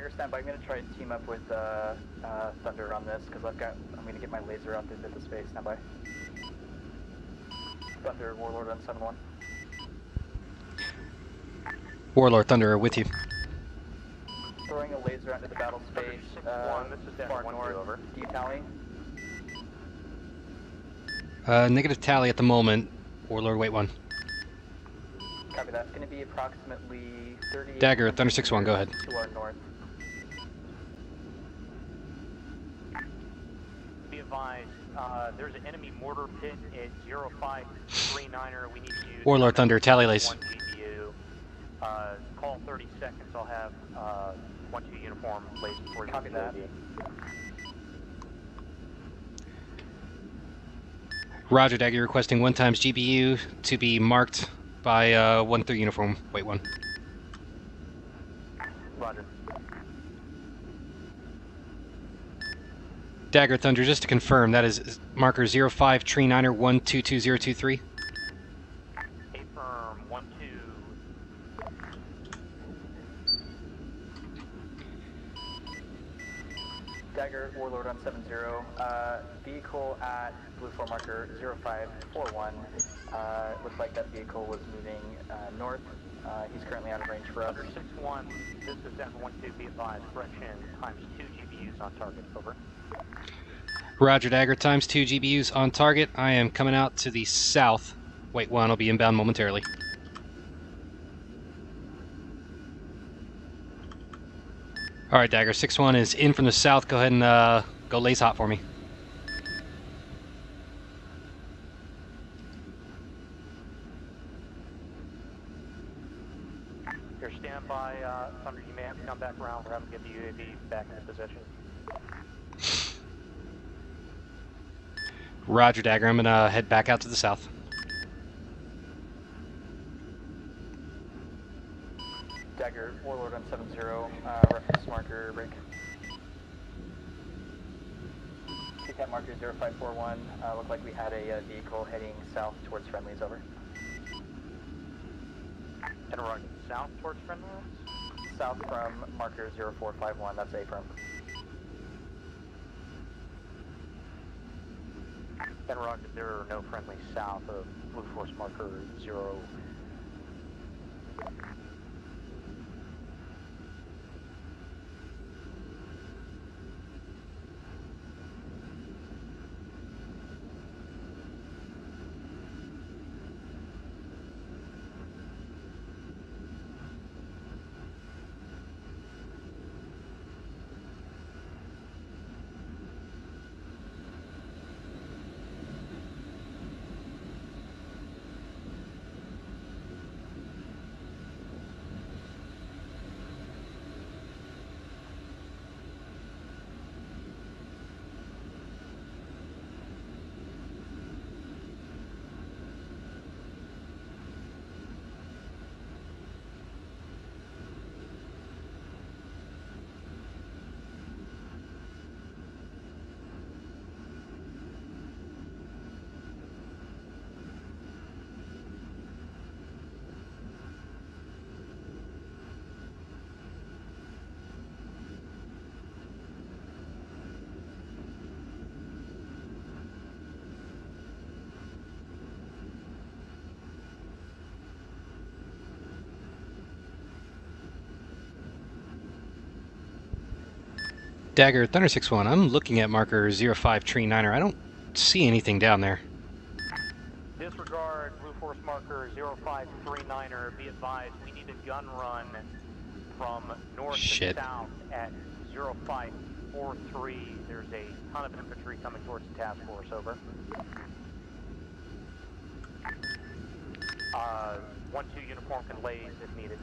Dagger, stand by. I'm gonna try and team up with uh, uh, Thunder on this because I've got. I'm gonna get my laser out into the space. Stand by. Thunder, Warlord on 7-1. Warlord Thunder with you. Throwing a laser out into the battle space. Uh, One, this is Dagger far 1-2, north. over. Do you tally? Uh, negative tally at the moment. Warlord, wait one. Copy. That's gonna be approximately 30. Dagger, Thunder 6-1, go ahead. To our north. advised, uh, there's an enemy mortar pit at 0539er. We need you. Warlord Thunder, tally laze. Uh, call 30 seconds. I'll have uh, 1 2 uniform you. Copy that. Roger, Dagger requesting one times GBU to be marked by uh, 1 3 uniform. Wait, 1. Dagger Thunder, just to confirm, that is marker 05 tree niner 122023. 1-2 Dagger Warlord on 70, uh, vehicle at blue 4 marker 0541. Uh, looks like that vehicle was moving uh, north. Uh, he's currently out of range for us. 6-1, this is 712, be advised, correction, times 2 GBUs on target. Over. Roger, Dagger. Times two GBUs on target. I am coming out to the south. White one will be inbound momentarily. All right, Dagger. Six one is in from the south. Go ahead and uh, go laze hot for me. Your standby, uh, Thunder. You may have to come back around. We're having to get the UAV back into position. Roger, Dagger. I'm gonna head back out to the south. Dagger, Warlord on 7-0. Uh, reference marker, break. TCAT marker 0541. Uh, looked like we had a uh, vehicle heading south towards friendlies. Over. Interrogative. South towards friendly? South from marker 0451. That's affirm. Interrogative. There are no friendly south of Blue Force marker zero. Dagger, Thunder 6-1, I'm looking at marker 05 Tree Niner. I don't see anything down there. Disregard Blue Force marker 0539er. Be advised, we need a gun run from north Shit. to south at 0543. There's a ton of infantry coming towards the task force. Over. Uh, 1-2 uniform can laze if needed.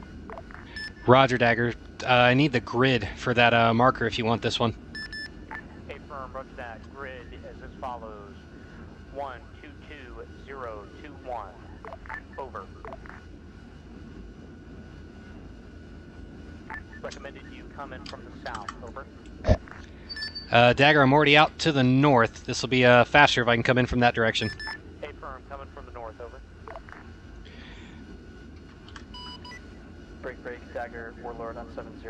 Roger, Dagger. Uh, I need the grid for that uh, marker if you want this one. A firm, roger that. Grid as as follows. 122021. Over. Recommended you come in from the south. Over. Uh, Dagger, I'm already out to the north. This will be uh, faster if I can come in from that direction. A firm, coming from the north. Over. Break, break, Dagger, Warlord on 70,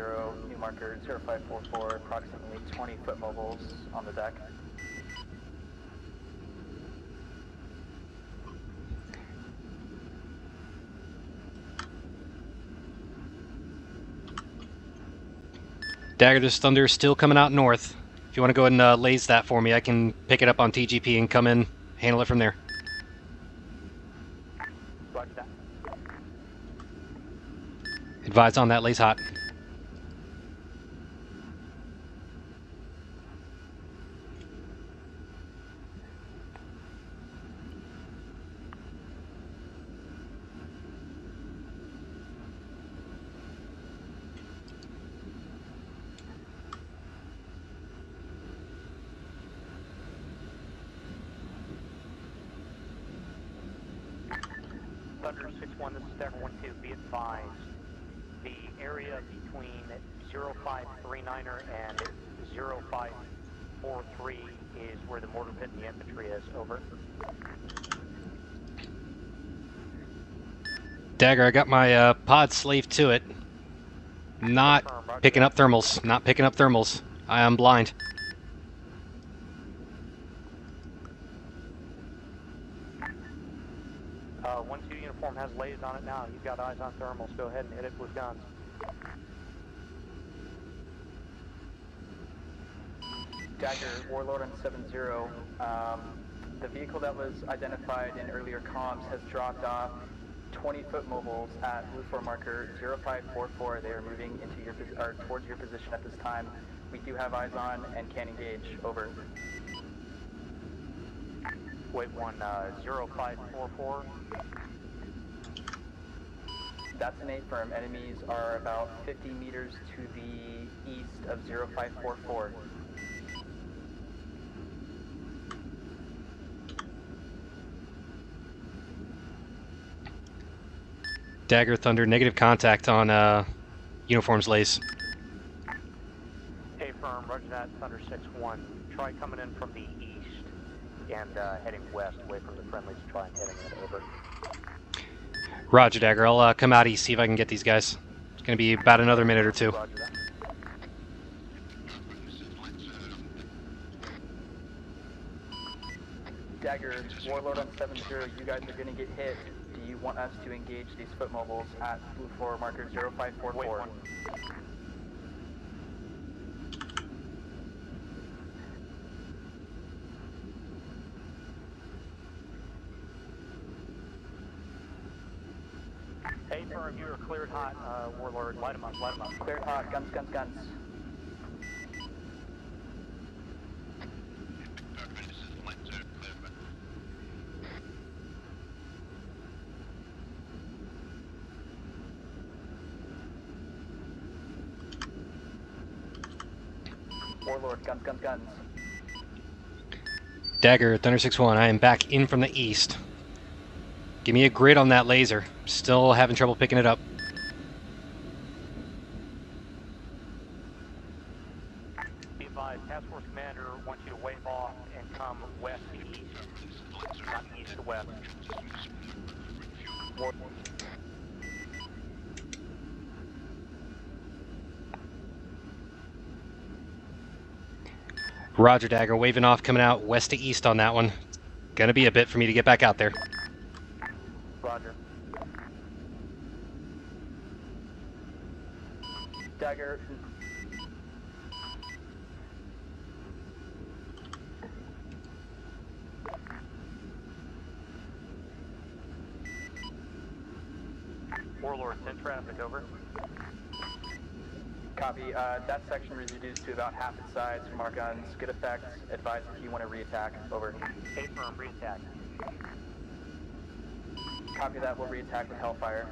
new marker 0544, approximately 20 foot mobiles on the deck. Dagger, this thunder is still coming out north. If you want to go ahead and uh, laze that for me, I can pick it up on TGP and come in, handle it from there. Roger that. Advise on that, laze hot. Thunder 6-1, this is Dagger 1-2. Be advised, the area between 0539er and 0543 is where the mortar pit and the infantry is. Over. Dagger, I got my uh, pod sleeve to it. Not Confirm, picking up thermals. Not picking up thermals. I am blind. Uh, 1-2 uniform has laze on it now. You've got eyes on thermals. Go ahead and hit it with guns. Dagger, Warlord on 70, um, the vehicle that was identified in earlier comms has dropped off 20 foot mobiles at Blue 4 marker 0544. They are moving into your, or towards your position at this time. We do have eyes on and can engage. Over. Wave 1, uh, 0544. That's an A firm. Enemies are about 50 meters to the east of 0544. Dagger, Thunder, negative contact on uh, uniforms laze. A firm, roger that. Thunder 6-1. Try coming in from the east and uh, heading west away from the friendlies. Try and heading it over. Roger, Dagger. I'll uh, come out east, see if I can get these guys. It's going to be about another minute or two. Dagger, Warlord on 70, you guys are going to get hit. You want us to engage these foot mobiles at Blue 4 marker Wait 0544? one. Hey, firm, you are cleared hot. Uh, Warlord, light him up, light him up. Cleared hot, guns, guns, guns. Warlord, guns. Dagger, Thunder 6-1, I am back in from the east. Give me a grid on that laser. Still having trouble picking it up. Be advised, Task Force Commander wants you to wave off and come west to east, not east to west. War- Roger, Dagger, waving off, coming out west to east on that one. Gonna be a bit for me to get back out there. Roger. Dagger, Warlord's in traffic, over. Copy. Uh, that section was its size from our guns. Good effect. Advise if you want to reattack. Over. Affirm, reattack. Copy that. We'll reattack with Hellfire.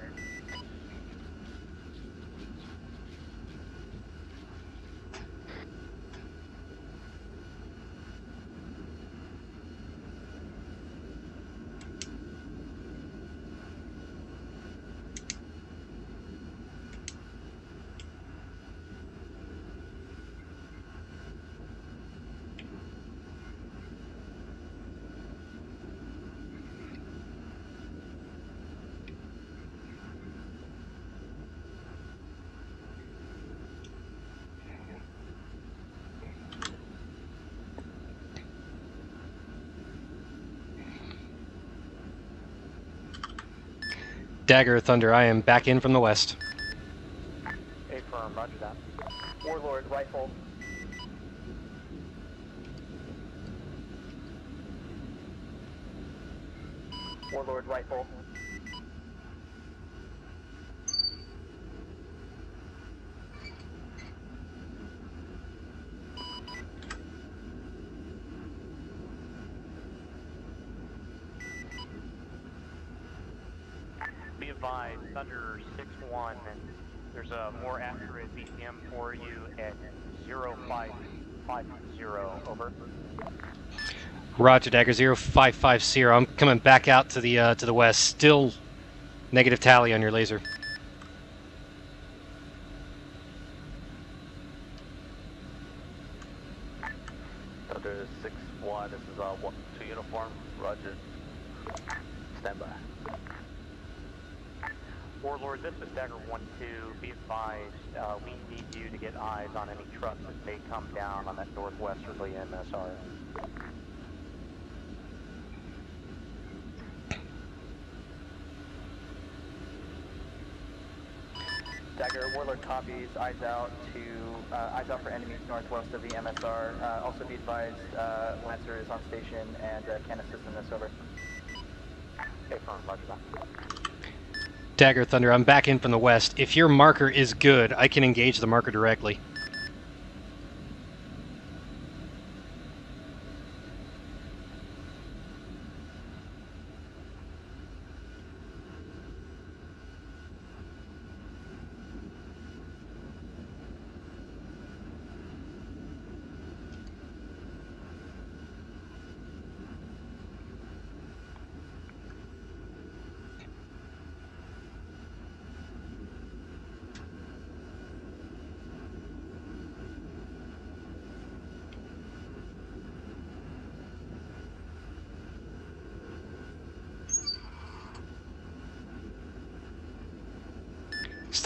Dagger, Thunder, I am back in from the west. Affirm, roger that. Warlord, rifle. Warlord, rifle. Be advised, Thunder 6-1, there's a more accurate BPM for you at 0550, over. Roger, Dagger 0550. I'm coming back out to the uh, to the west. Still negative tally on your laser. Thunder 6-1, this is uh, one, 2 uniform, roger. Stand by. Warlord, this is Dagger 1-2. Be advised, uh, we need you to get eyes on any trucks that may come down on that northwesterly MSR. Dagger, Warlord copies, eyes out to, uh, eyes out for enemies northwest of the MSR. Uh, also be advised, uh, Lancer is on station and uh, can assist in this, over. Affirm, roger that. Dagger, Thunder, I'm back in from the west. If your marker is good, I can engage the marker directly.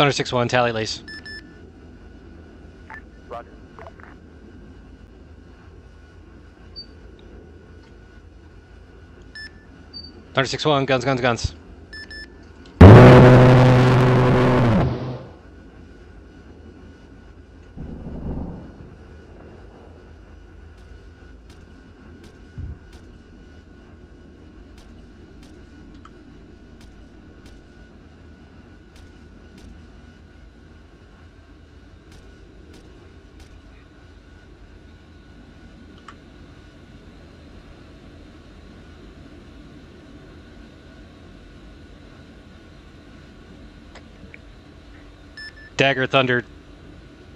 Thunder 6-1, tally laze. Thunder 6-1, guns, guns, guns. Thunder,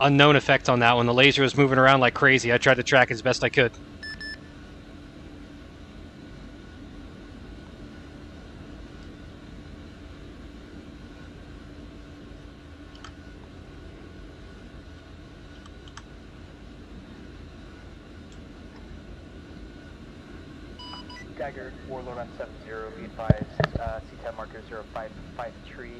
unknown effect on that one. The laser was moving around like crazy. I tried to track as best I could. Dagger, Warlord on 7-0, be advised, uh, CTAB marker 053.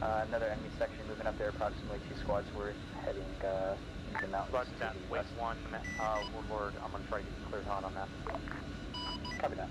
Uh, another enemy section moving up there, approximately two squads worth, heading uh, into Roger that. west. one, uh, Warlord, I'm gonna try to get cleared hot on that. Copy that.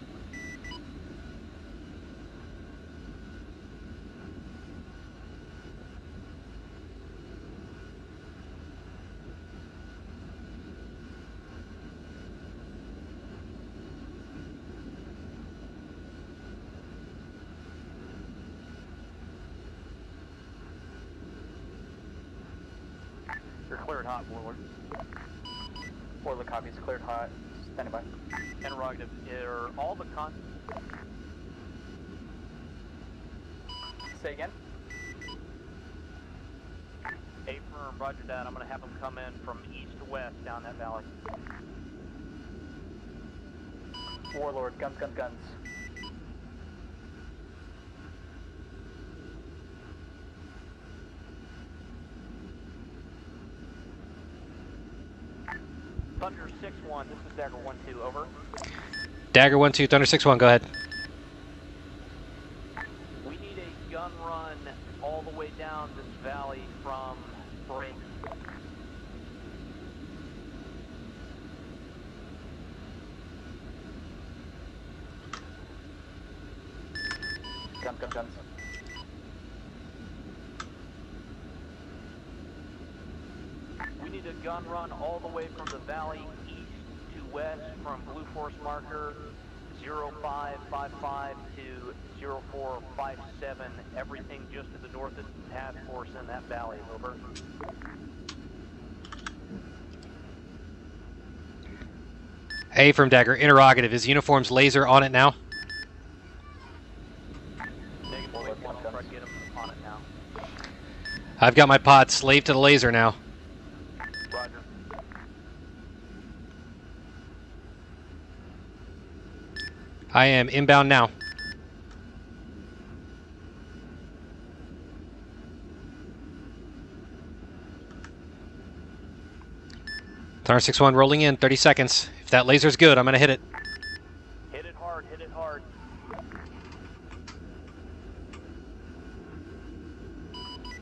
Cleared hot, Warlord. Warlord copies, cleared hot, standing by. Interrogative, are all the con... Say again? Affirm, roger that. I'm gonna have them come in from east to west down that valley. Warlord, guns, guns, guns. Thunder 6-1, this is Dagger 1-2, over. Dagger 1 2, Thunder 6 1, go ahead. We need a gun run all the way down this valley from Break. Guns, guns, guns. We need a gun run all the way from the valley east to west from Blue Force marker 0555 to 0457. Everything just to the north of the task force in that valley. Over. A from Dagger, interrogative. Is uniform's laser on it now? I've got my pod slave to the laser now. I am inbound now. Thunder 6 1 rolling in, 30 seconds. That laser's good, I'm going to hit it. Hit it hard, hit it hard.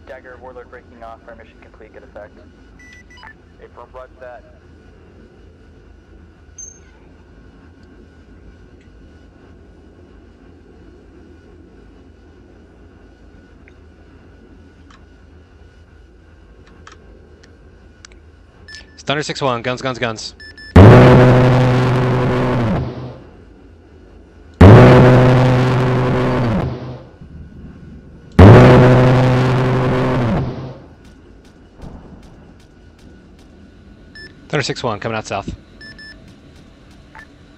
Dagger, Warlord breaking off, our mission complete, good effect. Affirm, roger that. Thunder 6 1, guns, guns, guns. Thunder 6 1, coming out south.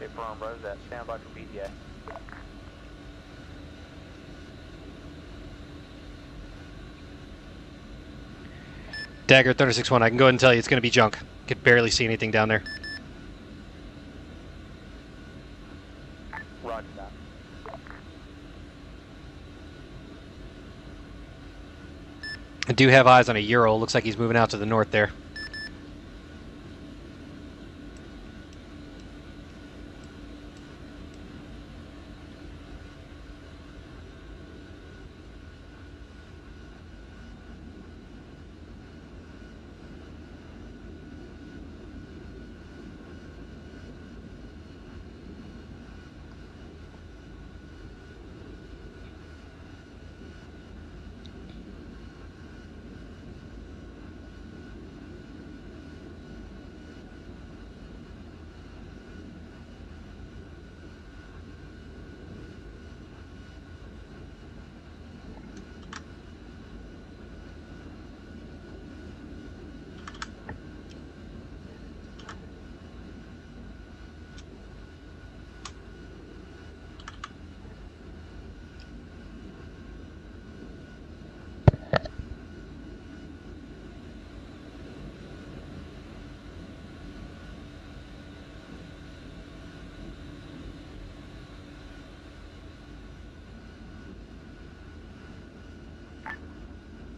Affirm, roger that. Stand by for BDA. Dagger, Thunder 6 1, I can go ahead and tell you it's going to be junk. Could barely see anything down there. Roger that. I do have eyes on a Ural. Looks like he's moving out to the north there.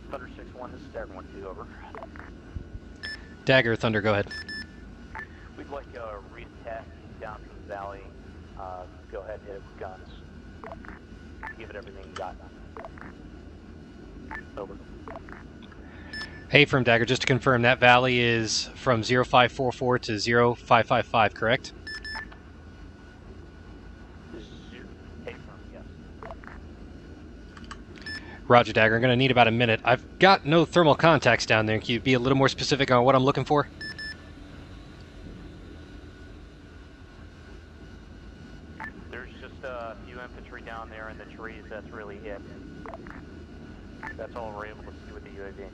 Thunder 6-1, this is Dagger 1-2, over. Dagger, Thunder, go ahead. We'd like a reattack down from the valley. Uh, go ahead and hit it with guns. Give it everything you got. Over. Hey, from Dagger, just to confirm, that valley is from 0544 to 0555, correct? Zero. Hey, firm, yes. Roger, Dagger. I'm going to need about a minute. I've got no thermal contacts down there. Can you be a little more specific on what I'm looking for? There's just a few infantry down there in the trees. That's really it. That's all we're able to see with the UAV.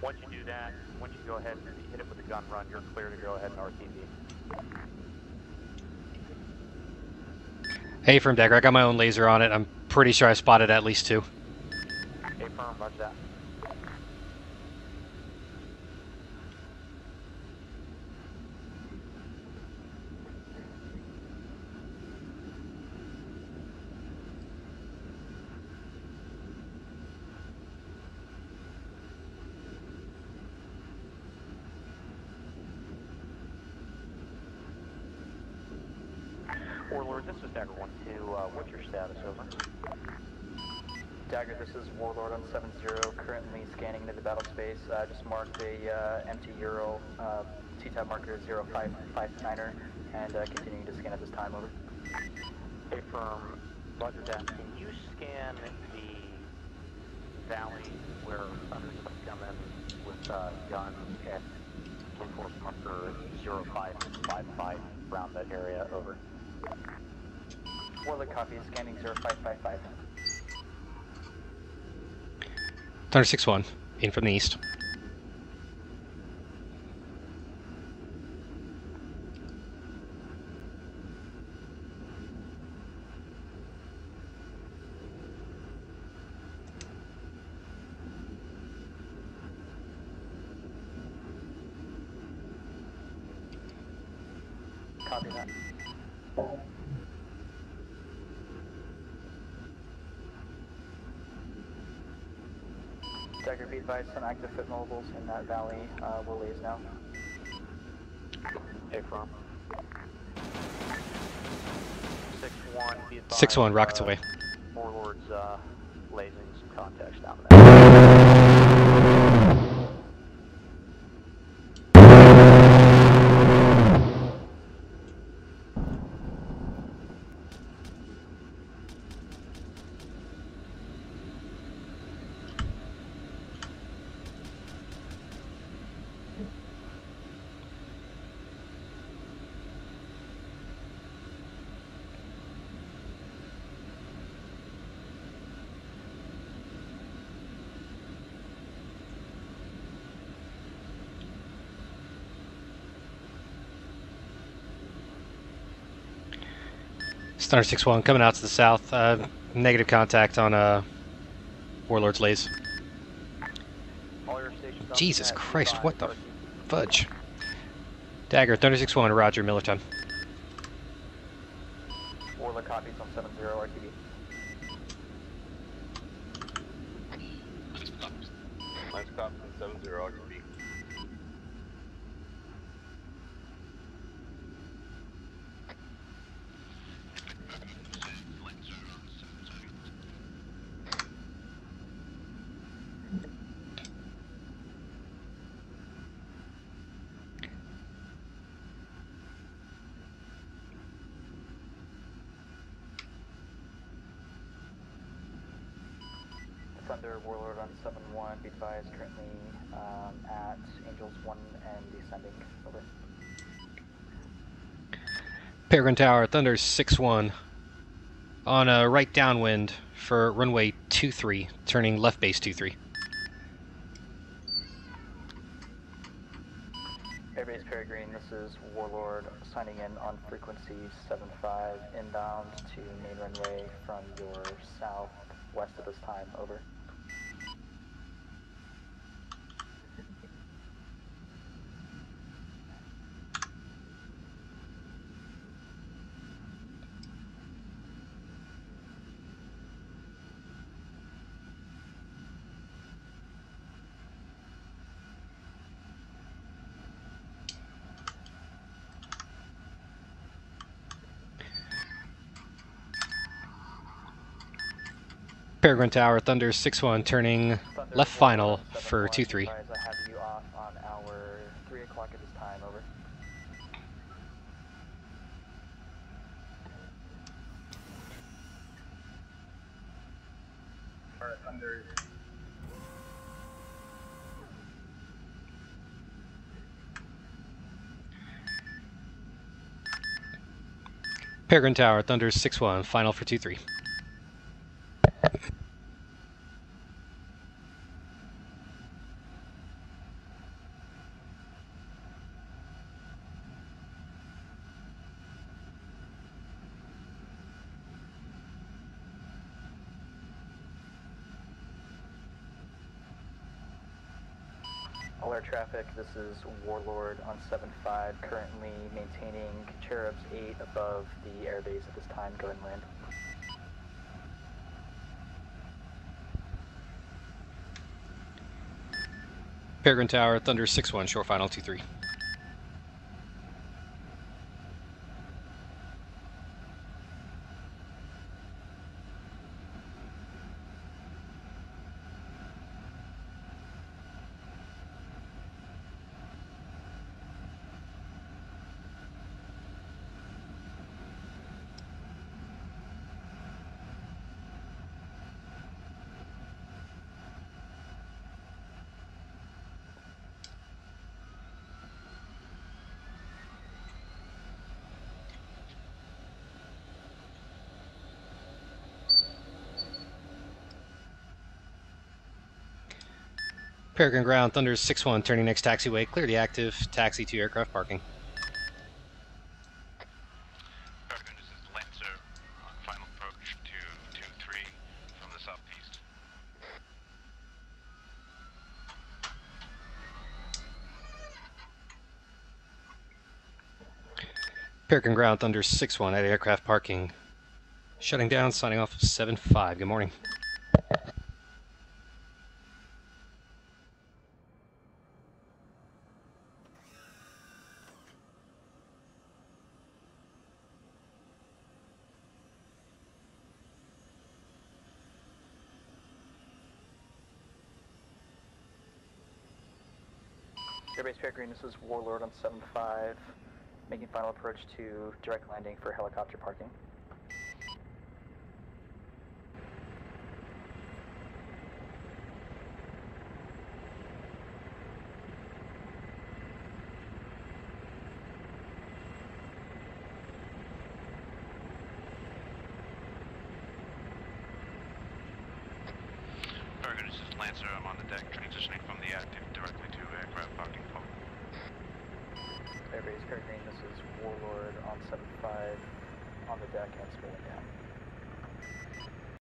Once you do that, once you go ahead and hit it with a gun run, you're clear to go ahead and RTB. Hey, from Dagger, I got my own laser on it. I'm pretty sure I spotted at least two. A firm, roger that. Warlord, this is Dagger 1-2. Uh, what's your status, over? Dagger, this is Warlord on 7-0, currently scanning into the battle space. Uh, just marked a uh, empty Ural uh, T-type marker 0559er and uh, continuing to scan at this time, over. A firm, roger that. Can you scan the valley where others have come in with uh, guns at Force marker 0555 around that area, over? Warlord copy, scanning 0555. Thunder 6-1, in from the east. Copy that. Dagger, be advised, some active in that valley. Uh, we're lays now. A firm. 6-1, 6-1, rockets uh, away. Warlord's uh, lasing some contacts down there. Thunder 6-1, coming out to the south. Uh, negative contact on uh, Warlord's laze. Jesus Christ, what the Fudge. Dagger, Thunder 6-1, roger, Miller time. Warlord copies on 7-0 RTB. Lance copy seven zero RTB. Thunder Warlord on 7-1, be advised, currently um, at Angels 1 and descending. Over. Peregrine Tower, Thunder 6-1. On a right downwind for runway 23, turning left base 23. Airbase Peregrine, this is Warlord signing in on frequency 75 inbound to main runway from your southwest at this time. Over. Peregrine Tower, Thunder 6-1, turning Thunder left final for 2-3. advise I have you off on our 3 o'clock at this time. Over. Peregrine Tower, Thunder 6-1, final for 2-3. All air traffic, this is Warlord on 7-5, currently maintaining Cherubs 8 above the airbase at this time. Go and land. Peregrine Tower, Thunder 6-1, short final 2-3. Peregrine Ground, Thunder 6-1, turning next taxiway, clear the active, taxi to aircraft parking. Peregrine, this is Lancer on final approach to 2-3 from the southeast. Peregrine Ground, Thunder 6-1 at aircraft parking. Shutting down, signing off 7-5. Good morning. This is Warlord on 7-5, making final approach to direct landing for helicopter parking.